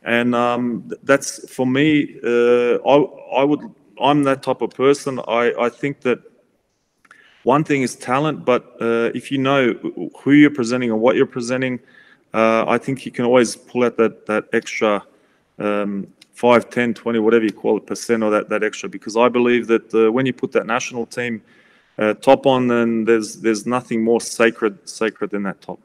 and um, that's for me. Uh, I I would I'm that type of person. I I think that one thing is talent, but uh, if you know who you're presenting and what you're presenting, uh, I think you can always pull out that that extra. Um, 5 10 20 whatever you call it percent or that, that extra because i believe that uh, when you put that national team uh, top on then there's there's nothing more sacred sacred than that top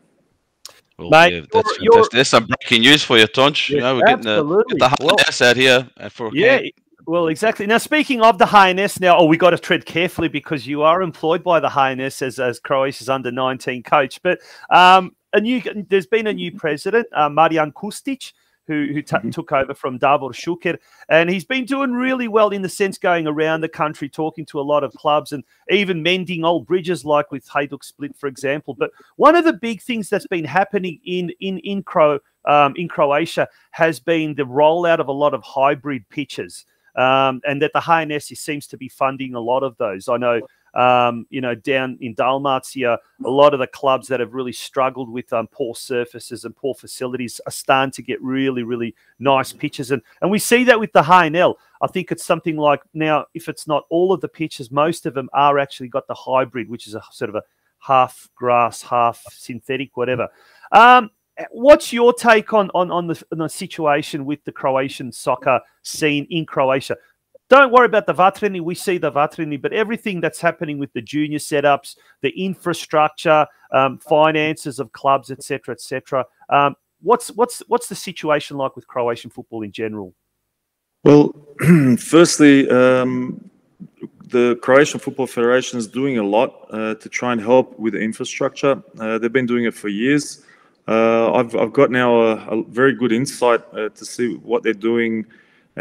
well, Mate, yeah, that's you're, fantastic. There's some breaking news for you, Tonch. Yeah, you know, we're getting the, get the well, out here uh, for yeah. Well, exactly. Now, speaking of the HNS, now, oh, we got to tread carefully because you are employed by the HNS as, as Croatia's under 19 coach. But um, a new, there's been a new president, uh, Marijan Kustic who, who mm-hmm. took over from Davor Šuker. And he's been doing really well in the sense going around the country, talking to a lot of clubs and even mending old bridges, like with Hajduk Split, for example. But one of the big things that's been happening in, in, in, Cro, um, in Croatia has been the rollout of a lot of hybrid pitches. Um, and that the HNS seems to be funding a lot of those. I know um, you know, down in Dalmatia, a lot of the clubs that have really struggled with um, poor surfaces and poor facilities are starting to get really, really nice pitches. And, and we see that with the HNL. I think it's something like now, if it's not all of the pitches, most of them are actually got the hybrid, which is a sort of a half grass, half synthetic, whatever. Um, what's your take on, on, on, the, on the situation with the Croatian soccer scene in Croatia? Don't worry about the Vatreni. We see the Vatreni, but everything that's happening with the junior setups, the infrastructure, um, finances of clubs, etc., etc. Um, what's what's what's the situation like with Croatian football in general? Well, [clears throat] firstly, um, the Croatian Football Federation is doing a lot uh, to try and help with the infrastructure. Uh, they've been doing it for years. Uh, I've, I've got now a, a very good insight uh, to see what they're doing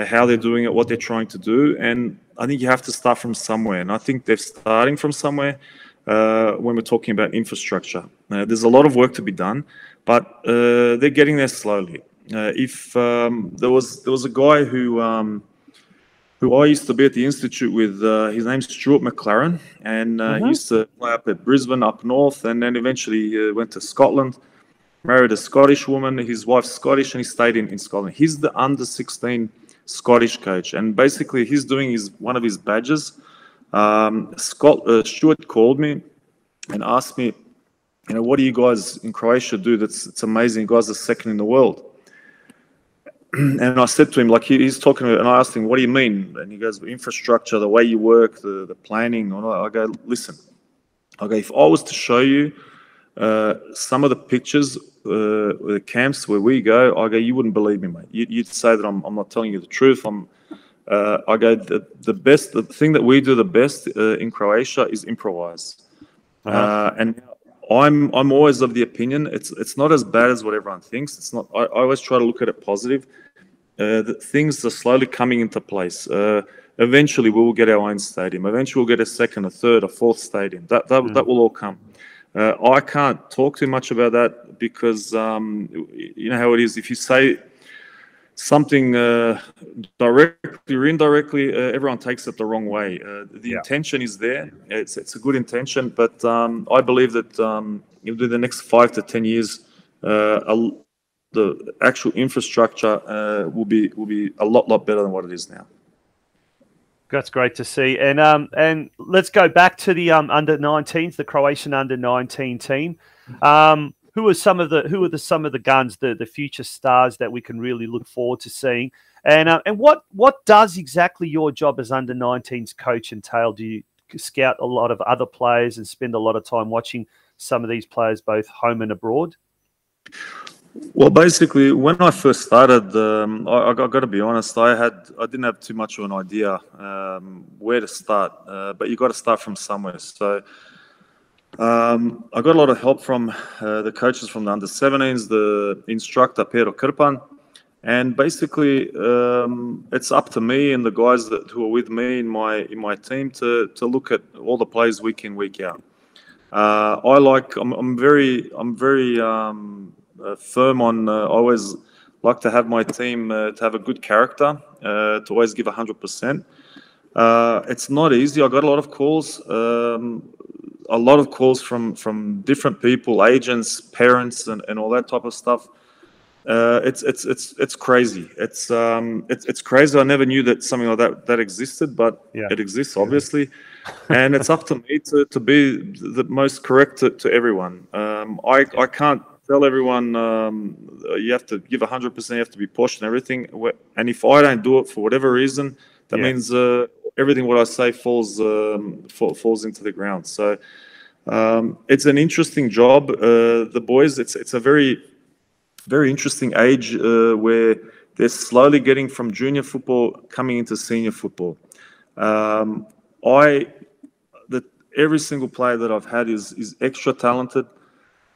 how they're doing it, what they're trying to do. And I think you have to start from somewhere. And I think they're starting from somewhere uh, when we're talking about infrastructure. Uh, there's a lot of work to be done, but uh, they're getting there slowly. Uh, if um, there was there was a guy who um, who I used to be at the institute with, uh, his name's Stuart McLaren, and mm-hmm. he used to play up at Brisbane up north, and then eventually went to Scotland married a Scottish woman. His wife's Scottish, and he stayed in, in Scotland. He's the under 16 Scottish coach, and basically he's doing his one of his badges. Um, Scott uh, Stuart called me and asked me, you know, what do you guys in Croatia do? That's it's amazing. You guys are second in the world. [clears throat] and I said to him, like he, he's talking, and I asked him, what do you mean? And he goes, infrastructure, the way you work, the the planning. And I go, listen, okay, if I was to show you uh, some of the pictures, uh, the camps where we go, I go, you wouldn't believe me, mate. You, would say that I'm, I'm not telling you the truth. I'm, uh, I go, the, the best, the thing that we do the best uh, in Croatia is improvise. Uh-huh. Uh, and I'm, I'm always of the opinion it's, it's not as bad as what everyone thinks. It's not. I, I always try to look at it positive. that things are slowly coming into place. eventually, we will get our own stadium. Eventually, we'll get a second, a third, a fourth stadium. That that, mm. that will all come. Uh, I can't talk too much about that because um, you know how it is. If you say something uh, directly or indirectly, uh, everyone takes it the wrong way. Uh, the yeah. intention is there; it's it's a good intention, but um, I believe that um, within the next five to ten years, uh, the actual infrastructure uh, will be will be a lot lot better than what it is now. That's great to see. And um, and let's go back to the um, under 19s, the Croatian under 19 team. Um, who are some of the who are the some of the guns, the the future stars that we can really look forward to seeing? And uh, and what what does exactly your job as under 19s coach entail? Do you scout a lot of other players and spend a lot of time watching some of these players both home and abroad? Well, basically, when I first started, um, I, I, got to be honest. I had I didn't have too much of an idea um, where to start, uh, but you got to start from somewhere. So um, I got a lot of help from uh, the coaches from the under 17s, the instructor Pero Kirpan, and basically um, it's up to me and the guys that who are with me in my in my team to to look at all the plays week in week out. Uh, I like I'm, I'm very I'm very um, firm on. Uh, I always like to have my team uh, to have a good character, to always give hundred percent. it's not easy. I got a lot of calls, um, a lot of calls from from different people, agents, parents, and, and all that type of stuff. Uh, it's it's it's it's crazy. It's um it's it's crazy. I never knew that something like that that existed, but yeah. it exists obviously, and it's up to me to, to be the most correct to, to everyone. Um, I I can't tell everyone um, you have to give 100%, you have to be pushed and everything. And if I don't do it for whatever reason, that yeah. means uh, everything what I say falls um, falls into the ground. So um, it's an interesting job. Uh, the boys, it's it's a very very interesting age uh, where they're slowly getting from junior football coming into senior football. Um, I that every single player that I've had is is extra talented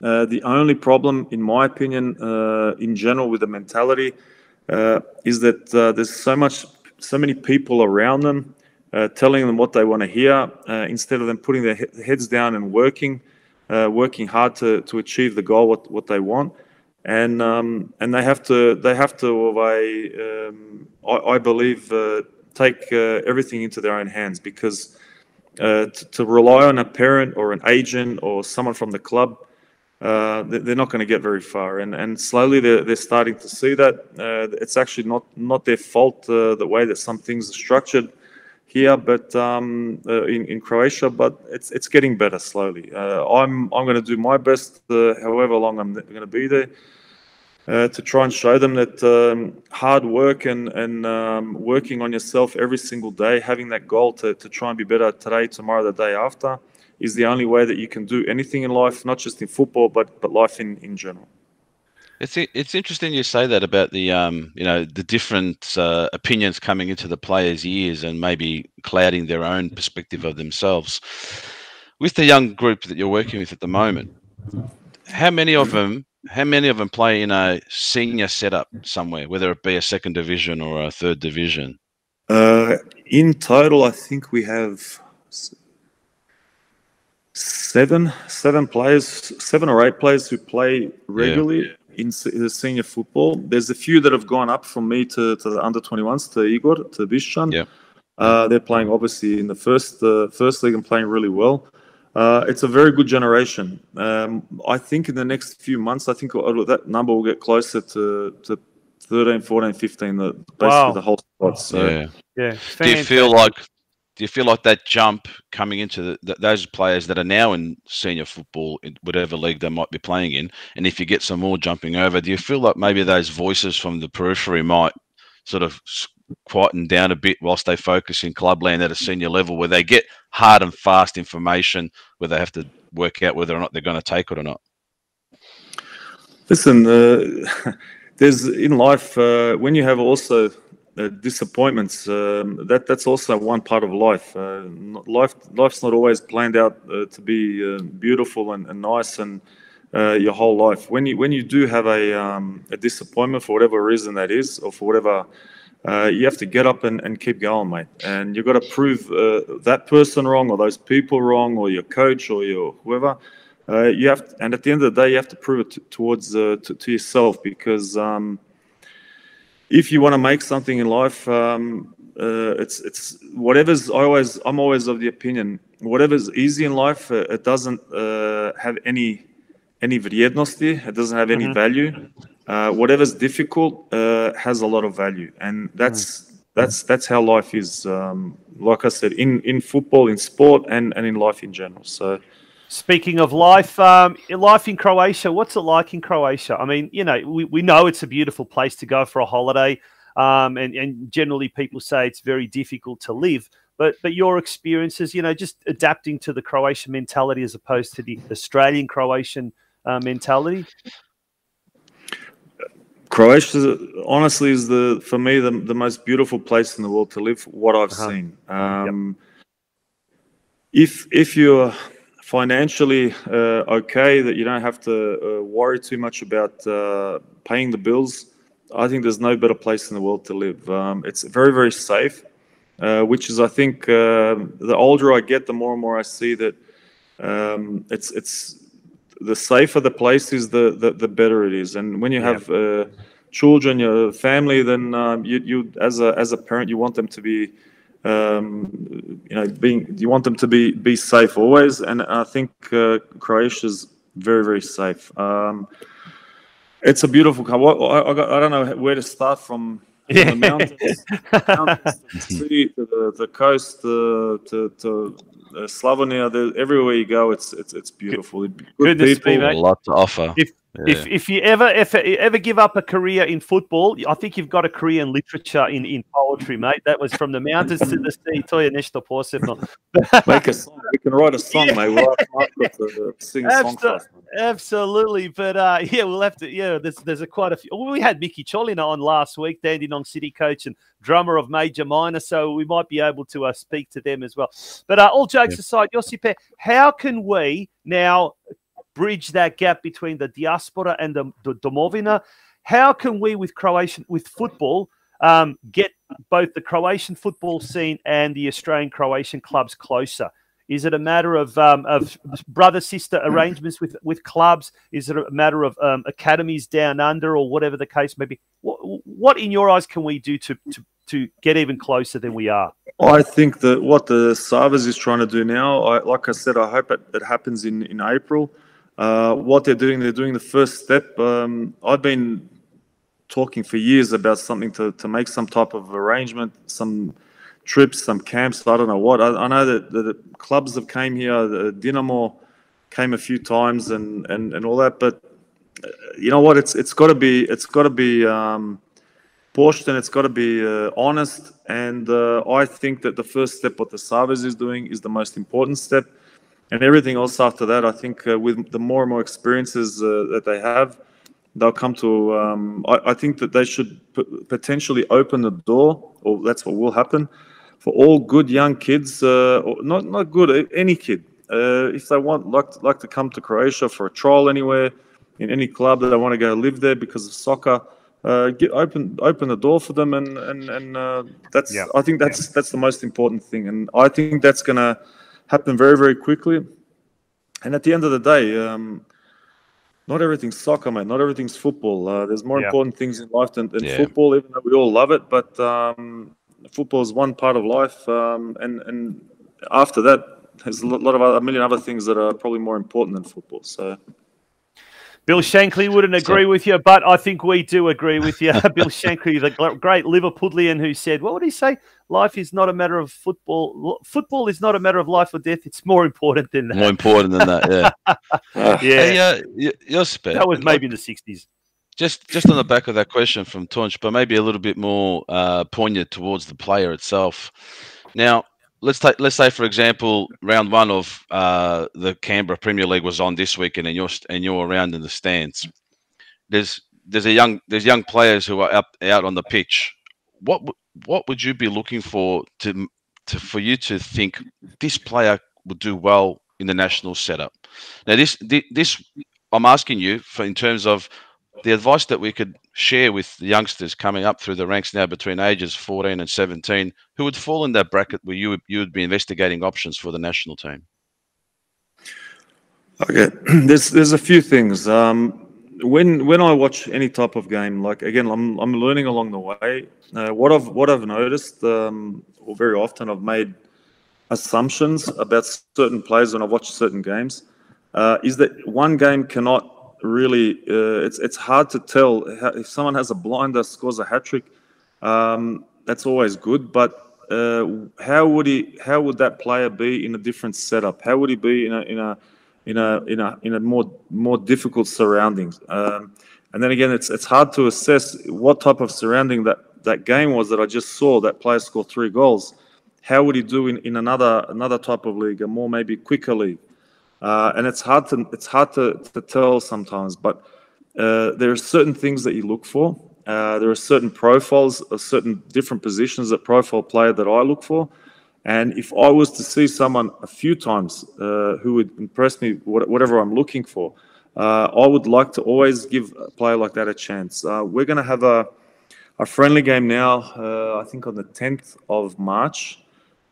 uh, the only problem, in my opinion, uh, in general with the mentality, uh, is that uh, there's so much, so many people around them uh, telling them what they want to hear instead of them putting their he- heads down and working, working hard to, to achieve the goal what, what they want. And um, and they have to they have to I um, I, I, believe take everything into their own hands because to, to rely on a parent or an agent or someone from the club uh, they're not going to get very far. And and slowly they're, they're starting to see that uh, it's actually not not their fault uh, the way that some things are structured here, but um, uh, in in Croatia. But it's it's getting better slowly. Uh, I'm I'm going to do my best, uh, however long I'm going to be there. to try and show them that um, hard work and and um, working on yourself every single day, having that goal to, to try and be better today, tomorrow, the day after, is the only way that you can do anything in life, not just in football, but but life in in general. It's it's interesting you say that about the um you know the different uh, opinions coming into the players' ears and maybe clouding their own perspective of themselves. With the young group that you're working with at the moment, how many of them how many of them play in a senior setup somewhere, whether it be a second division or a third division? Uh, in total, I think we have seven seven players, seven or eight players who play regularly yeah. in the senior football. There's a few that have gone up from me to, to the under 21s to Igor to Bišćan. Yeah. Uh, they're playing obviously in the first uh, first league and playing really well. Uh, it's a very good generation. Um, I think in the next few months, I think that number will get closer to, to 13, 14, 15, the, basically wow. the whole squad. So. Yeah. yeah. Do you feel like do you feel like that jump coming into the, the, those players that are now in senior football, in whatever league they might be playing in, and if you get some more jumping over, do you feel like maybe those voices from the periphery might sort of quieten down a bit whilst they focus in clubland at a senior level, where they get hard and fast information, where they have to work out whether or not they're going to take it or not? Listen, uh, [laughs] there's in life uh, when you have also uh, disappointments. Um, that that's also one part of life. Uh, life life's not always planned out uh, to be uh, beautiful and, and, nice and uh, your whole life. When you when you do have a um, a disappointment for whatever reason that is, or for whatever. you have to get up and, and keep going, mate. And you've got to prove that person wrong, or those people wrong, or your coach, or your whoever. you have, to, and at the end of the day, you have to prove it t- towards to, to, yourself because um, if you want to make something in life, um, uh, it's it's whatever's. I always I'm always of the opinion whatever's easy in life, uh, it doesn't uh, have any any vrijednosti. It doesn't have any mm-hmm. value. Uh, whatever's difficult uh, has a lot of value, and that's mm. that's that's how life is. Um, like I said, in in football, in sport, and and in life in general. So. Speaking of life, um, life in Croatia, what's it like in Croatia? I mean, you know, we, we know it's a beautiful place to go for a holiday, um, and, and generally people say it's very difficult to live. But but your experiences, you know, just adapting to the Croatian mentality as opposed to the Australian Croatian uh, mentality. Croatia, honestly, is the for me the, the most beautiful place in the world to live. What I've uh-huh. seen. Um, yep. If if you're financially uh, okay, that you don't have to uh, worry too much about uh, paying the bills, I think there's no better place in the world to live. Um, it's very very safe, uh, which is I think the older I get, the more and more I see that um, it's it's the safer the place is, the, the, the better it is. And when you have uh, children, your family, then um, you, you as a as a parent, you want them to be, um, you know, being you want them to be be safe always. And I think uh, Croatia is very very safe. Um, it's a beautiful country. I, I, I, don't know where to start from. Yeah. the mountains, [laughs] mountains to the sea, to the, the coast, uh, to, to uh, Slavonia, everywhere you go, it's it's it's beautiful. Good, Good people, a lot to offer. If, yeah. If, if you ever if ever give up a career in football, I think you've got a career in literature in, in poetry, mate. That was from the mountains to the sea. To je nešto posebno. Make a song. We can write a song, yeah. mate. We'll have to sing Absol- song Absolutely, but uh, [laughs] yeah, we'll have to. Yeah, there's there's a quite a few. Well, we had Mickey Cholina on last week, Dandenong City coach and drummer of Major Minor, so we might be able to uh, speak to them as well. But uh, all jokes yeah. aside, Josipe, how can we now bridge that gap between the diaspora and the, the Domovina. How can we, with Croatian, with football, um, get both the Croatian football scene and the Australian Croatian clubs closer? Is it a matter of um, of brother sister arrangements with with clubs? Is it a matter of um, academies down under, or whatever the case may be? What, what, in your eyes, can we do to, to to get even closer than we are? I think that what the Savez is trying to do now, I, like I said, I hope it, it happens in in April. Uh, what they're doing, they're doing the first step. Um, I've been talking for years about something to, to make some type of arrangement, some trips, some camps. I don't know what. I, I know that the clubs have came here. The Dinamo came a few times and, and, and all that. But uh, you know what? It's it's got to be it's got to be um, pushed and it's got to be uh, honest. And uh, I think that the first step, what the Savez is doing, is the most important step and everything else after that, I think uh, with the more and more experiences uh, that they have, they'll come to. Um, I, I, think that they should p- potentially open the door, or that's what will happen, for all good young kids, uh, not not good, any kid, uh, if they want like like to come to Croatia for a trial anywhere, in any club that they want to go live there because of soccer. Uh, get open open the door for them and and and uh, that's yeah. I think that's yeah. that's the most important thing and I think that's gonna happen very, very quickly. And at the end of the day, um, not everything's soccer, man. Not everything's football. Uh, there's more yeah. important things in life than, than yeah. football, even though we all love it. But um, football is one part of life, um, and and after that, there's a lot of other, a million other things that are probably more important than football. So. Bill Shankly wouldn't agree with you, but I think we do agree with you. [laughs] Bill Shankly, the great Liverpudlian who said, what would he say? Life is not a matter of football. Football is not a matter of life or death. It's more important than that. More important than that, yeah. [laughs] yeah. Hey, uh, Josip, that was maybe in the 60s. Just, just on the back of that question from Tonch, but maybe a little bit more uh, poignant towards the player itself. Now, let's take let's say for example round one of uh, the Canberra Premier League was on this weekend and you're and you're around in the stands. There's there's a young there's young players who are up out on the pitch. What what would you be looking for to to for you to think this player would do well in the national setup? Now this this I'm asking you for in terms of the advice that we could share with the youngsters coming up through the ranks now between ages 14 and 17 who would fall in that bracket where you would, you would be investigating options for the national team? Okay, [clears throat] there's there's a few things. Um, when when I watch any type of game, like again, I'm I'm learning along the way. Uh, what I've what I've noticed, um, or very often, I've made assumptions about certain players when I watch certain games. Uh, is that one game cannot really uh, it's it's hard to tell if someone has a blinder scores a hat trick. Um, that's always good. But uh, how would he? How would that player be in a different setup? How would he be in a in a in a in a in a more more difficult surroundings? Um, and then again, it's it's hard to assess what type of surrounding that that game was that I just saw. That player scored three goals. How would he do in, in another another type of league, a more maybe quicker league? Uh, and it's hard to it's hard to, to tell sometimes. But uh, there are certain things that you look for. Uh, there are certain profiles, of certain different positions that profile player that I look for. And if I was to see someone a few times uh, who would impress me, whatever I'm looking for, uh, I would like to always give a player like that a chance. Uh, we're going to have a, a friendly game now, uh, I think on the 10th of March.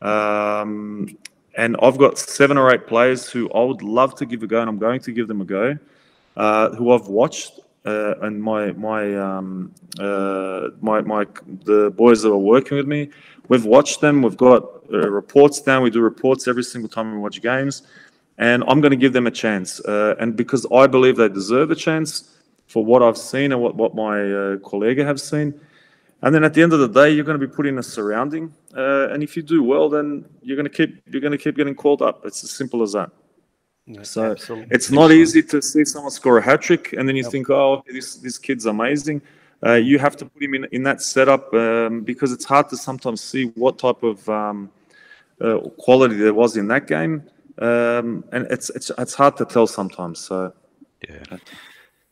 Um, and I've got seven or eight players who I would love to give a go, and I'm going to give them a go, uh, who I've watched. Uh, and my my um, my my the boys that are working with me, we've watched them. We've got reports down. We do reports every single time we watch games and I'm going to give them a chance. Uh, and because I believe they deserve a chance for what I've seen and what, what my uh, colleague have seen. And then at the end of the day, you're going to be put in a surrounding, uh, and if you do well, then you're going to keep you're going to keep getting called up. It's as simple as that. So absolutely. it's not easy to see someone score a hat trick, and then you yep. think, oh, this this kid's amazing. Uh, you have to put him in in that setup um, because it's hard to sometimes see what type of um, uh, quality there was in that game um, and it's it's it's hard to tell sometimes. So yeah.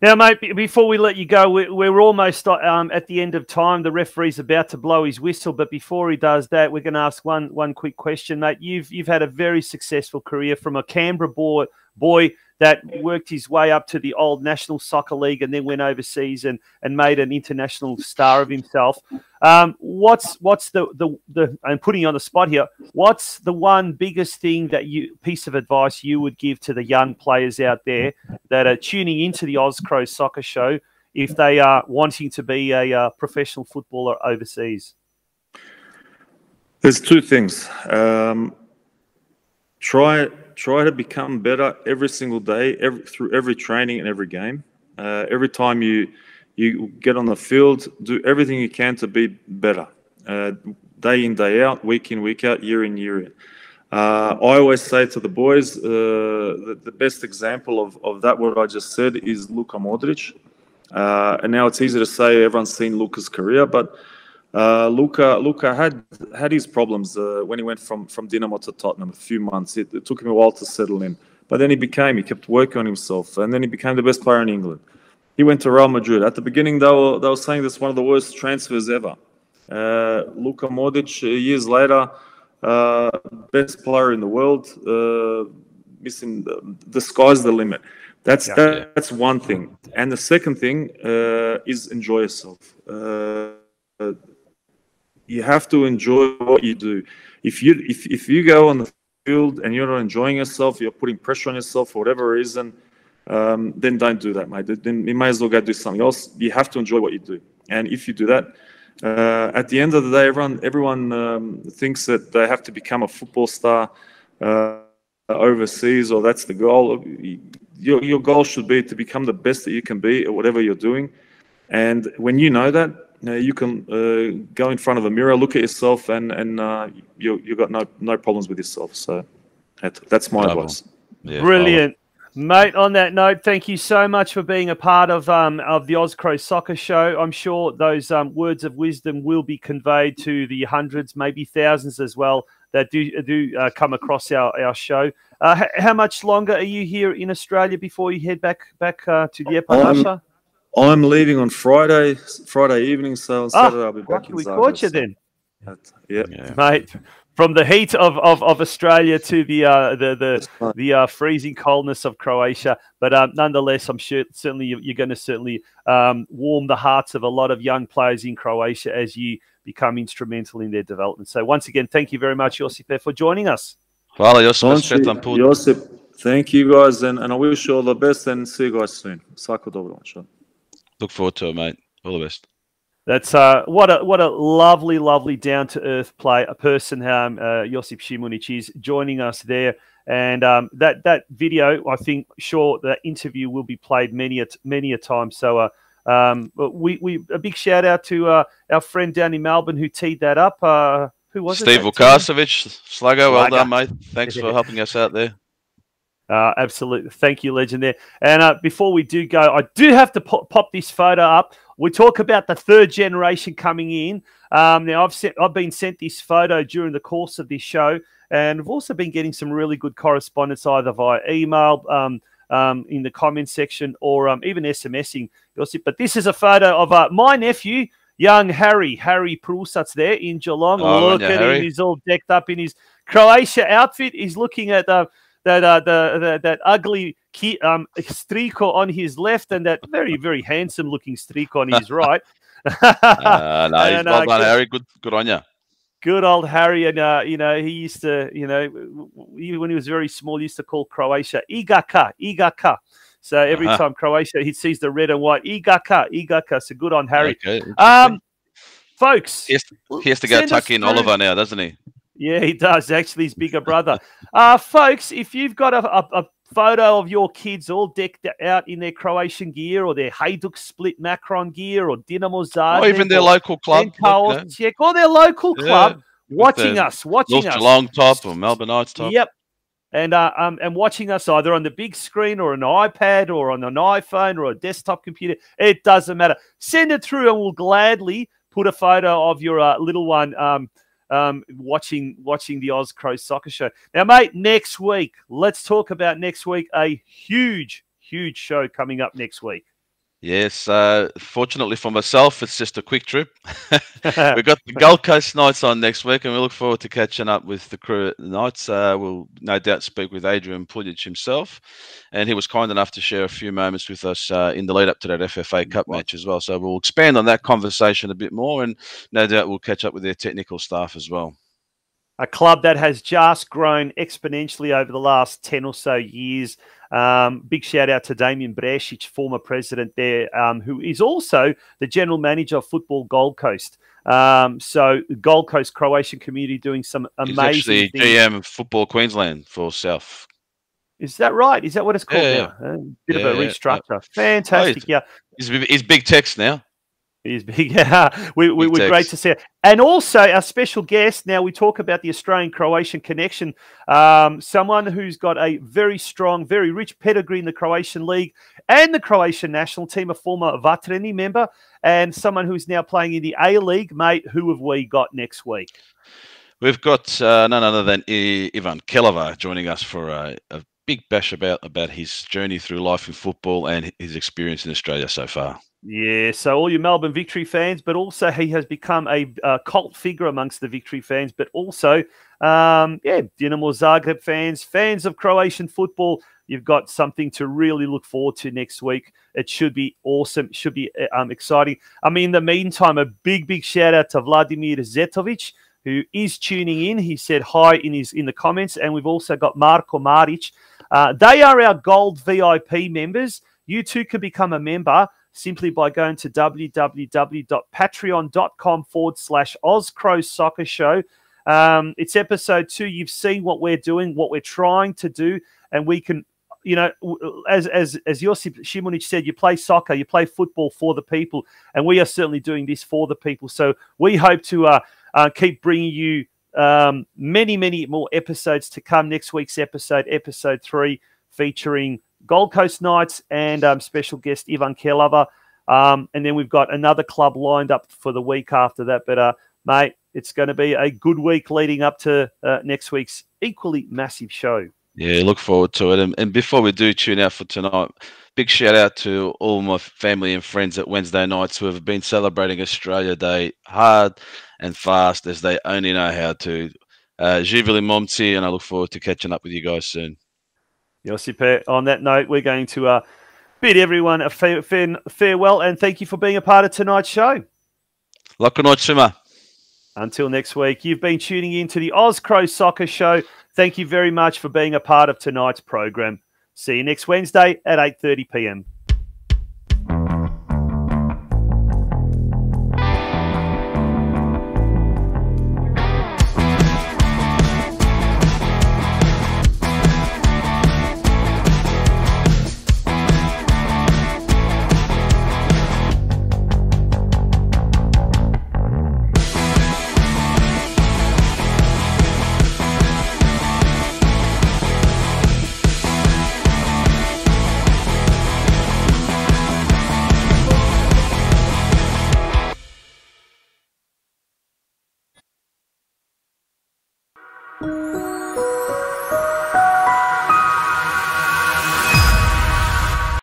Now, mate, before we let you go, we're, almost um, at the end of time. The referee's about to blow his whistle, but before he does that, we're going to ask one one quick question, mate. You've you've had a very successful career from a Canberra boy, boy that worked his way up to the old National Soccer League and then went overseas and, and made an international star of himself. Um, what's what's the, the the I'm putting you on the spot here. What's the one biggest thing that you piece of advice you would give to the young players out there that are tuning into the Oz Cro Soccer Show if they are wanting to be a uh, professional footballer overseas? There's two things. Um, try try to become better every single day, every, through every training and every game. Uh, every time you you get on the field, do everything you can to be better, uh, day in, day out, week in, week out, year in, year in. Uh, I always say to the boys, uh, the, the, best example of, of that, what I just said, is Luka Modric. Uh, and now it's easy to say everyone's seen Luka's career, but uh, Luka Luka had had his problems uh, when he went from from Dinamo to Tottenham. A few months. It, it, took him a while to settle in, but then he became. He kept working on himself, and then he became the best player in England. He went to Real Madrid. At the beginning, they were they were saying this one of the worst transfers ever. Uh, Luka Modric, uh, years later, uh, best player in the world. Uh, missing the, the sky's the limit. That's yeah, that, that's one thing. And the second thing is enjoy yourself you have to enjoy what you do. If you if, if you go on the field and you're not enjoying yourself, you're putting pressure on yourself for whatever reason, um, then don't do that, mate. Then you might as well go do something else. You have to enjoy what you do, and if you do that, uh, at the end of the day, everyone everyone um, thinks that they have to become a football star uh, overseas, or that's the goal. Your your goal should be to become the best that you can be at whatever you're doing, and when you know that, uh, you can uh, go in front of a mirror, look at yourself, and and uh, you you got no no problems with yourself. So that, that's my advice. Yeah, Brilliant. Mate, on that note, thank you so much for being a part of um, of the Cro Soccer Show. I'm sure those um, words of wisdom will be conveyed to the hundreds, maybe thousands as well, that do do uh, come across our, our show. Uh, how much longer are you here in Australia before you head back back uh, to the Lijepa Naša? I'm leaving on Friday, Friday evening, so on ah, Saturday I'll be back in we caught you then. yeah. yeah. mate. From the heat of, of, of Australia to the uh, the the, the uh, freezing coldness of Croatia, but uh, nonetheless, I'm sure certainly you're going to certainly um, warm the hearts of a lot of young players in Croatia as you become instrumental in their development. So once again, thank you very much, Josip, for joining us. Hvala, Josip. Josip, thank you guys, and, and I wish you all the best, and see you guys soon. Svako dobro. Look forward to it, mate. All the best. That's uh, what a what a lovely, lovely down to earth play. A person, um, uh, Josip Šimunić is joining us there, and um, that that video, I think, sure, that interview will be played many a many a time. So, uh, Um, but we, we a big shout out to uh, our friend down in Melbourne who teed that up. Uh, who was Steve it? Vukasovic, Sluggo, well done, mate. Thanks for [laughs] helping us out there. Uh, absolutely. Thank you, legend there. And uh, before we do go, I do have to pop, pop this photo up. We talk about the third generation coming in. Um, now, I've sent, I've been sent this photo during the course of this show, and I've also been getting some really good correspondence either via email, um, um, in the comment section, or um, even SMSing. You'll see. But this is a photo of uh, my nephew, young Harry, Harry Prusat's there in Geelong. Oh, Look yeah, at Harry. him. He's all decked up in his Croatia outfit. He's looking at the that uh, the, the that ugly key, um, streako on his left and that very very handsome looking streak on his [laughs] right. Uh, no, he's And, well uh, done, good- Harry. Good, good on you. Good old Harry, and uh, you know he used to, you know, w- w- even when he was very small, he used to call Croatia Igaka, Igaka. So every Uh-huh. time Croatia he sees the red and white Igaka, Igaka. So good on Harry. Okay. Um, folks, He has, he has to go tuck in through- Oliver now, doesn't he? Yeah, he does. Actually, his bigger brother. uh, folks, if you've got a, a, a photo of your kids all decked out in their Croatian gear or their Hajduk split Macron gear or Dinamo Zagreb Or even their or local club. Osijek or their local Yeah, club watching us, watching North us. Geelong top or Melbourne Knights top. Yep. And uh, um, and watching us either on the big screen or an iPad or on an iPhone or a desktop computer, it doesn't matter. Send it through, and we'll gladly put a photo of your uh, little one um, um, watching watching the Oz Cro Soccer Show. Now, mate, next week, let's talk about next week. A huge, huge show coming up next week. Yes. Uh, fortunately for myself, it's just a quick trip. [laughs] [laughs] We've got the Gold Coast Knights on next week, and we look forward to catching up with the crew at the Knights. Uh, we'll no doubt speak with Adrian Pulic himself, and he was kind enough to share a few moments with us uh, in the lead up to that FFA Cup match as well. So we'll expand on that conversation a bit more, and no doubt we'll catch up with their technical staff as well. A club that has just grown exponentially over the last 10 or so years. Um, big shout out to Damien Bresic, former president there, um, who is also the general manager of Football Gold Coast. Um, so, Gold Coast Croatian community doing some He's amazing actually things. GM of Football Queensland for South. Is that right? Is that what it's called Yeah, now? A bit Yeah, of a restructure. Fantastic. yeah. He's, he's big text now. He's big. [laughs] Yeah, we, we, we're great to see it. And also our special guest. Now we talk about the Australian Croatian connection. Um, someone who's got a very strong, very rich pedigree in the Croatian league and the Croatian national team, a former Vatreni member, and someone who's now playing in the A League. Mate, who have we got next week? We've got uh, none other than Ivan Kelava joining us for a, a big bash about about his journey through life in football and his experience in Australia so far. Yeah, so all you Melbourne Victory fans, but also he has become a, uh cult figure amongst the Victory fans, but also, um, yeah, Dinamo Zagreb fans, fans of Croatian football. You've got something to really look forward to next week. It should be awesome. It Should be uh, um, exciting. I mean, in the meantime, a big, big shout out to Vladimir Zetovic, who is tuning in. He said hi in his in the comments, and we've also got Marko Maric. Uh, they are our gold VIP members. You too can become a member simply by going to www.patreon.com forward slash OzCro Soccer Show. Um, it's episode two. You've seen what we're doing, what we're trying to do, and we can, you know, as as as Josip Šimunic said, you play soccer, you play football for the people, and we are certainly doing this for the people. So we hope to uh, uh, keep bringing you um, many, many more episodes to come. Next week's episode, episode three, featuring Gold Coast Knights and um, special guest Ivan Kelava. Um, and then we've got another club lined up for the week after that. But, uh, mate, it's going to be a good week leading up to uh, next week's equally massive show. Yeah, look forward to it. And, and before we do tune out for tonight, big shout out to all my family and friends at Wednesday nights who have been celebrating Australia Day hard and fast as they only know how to. Uh, momci, and I look forward to catching up with you guys soon. Josip, on that note, we're going to uh, bid everyone a fa- fa- farewell and thank you for being a part of tonight's show. Lako noć. Until next week, you've been tuning in to the Oz Cro Soccer Show. Thank you very much for being a part of tonight's program. See you next Wednesday at 8:30 p.m.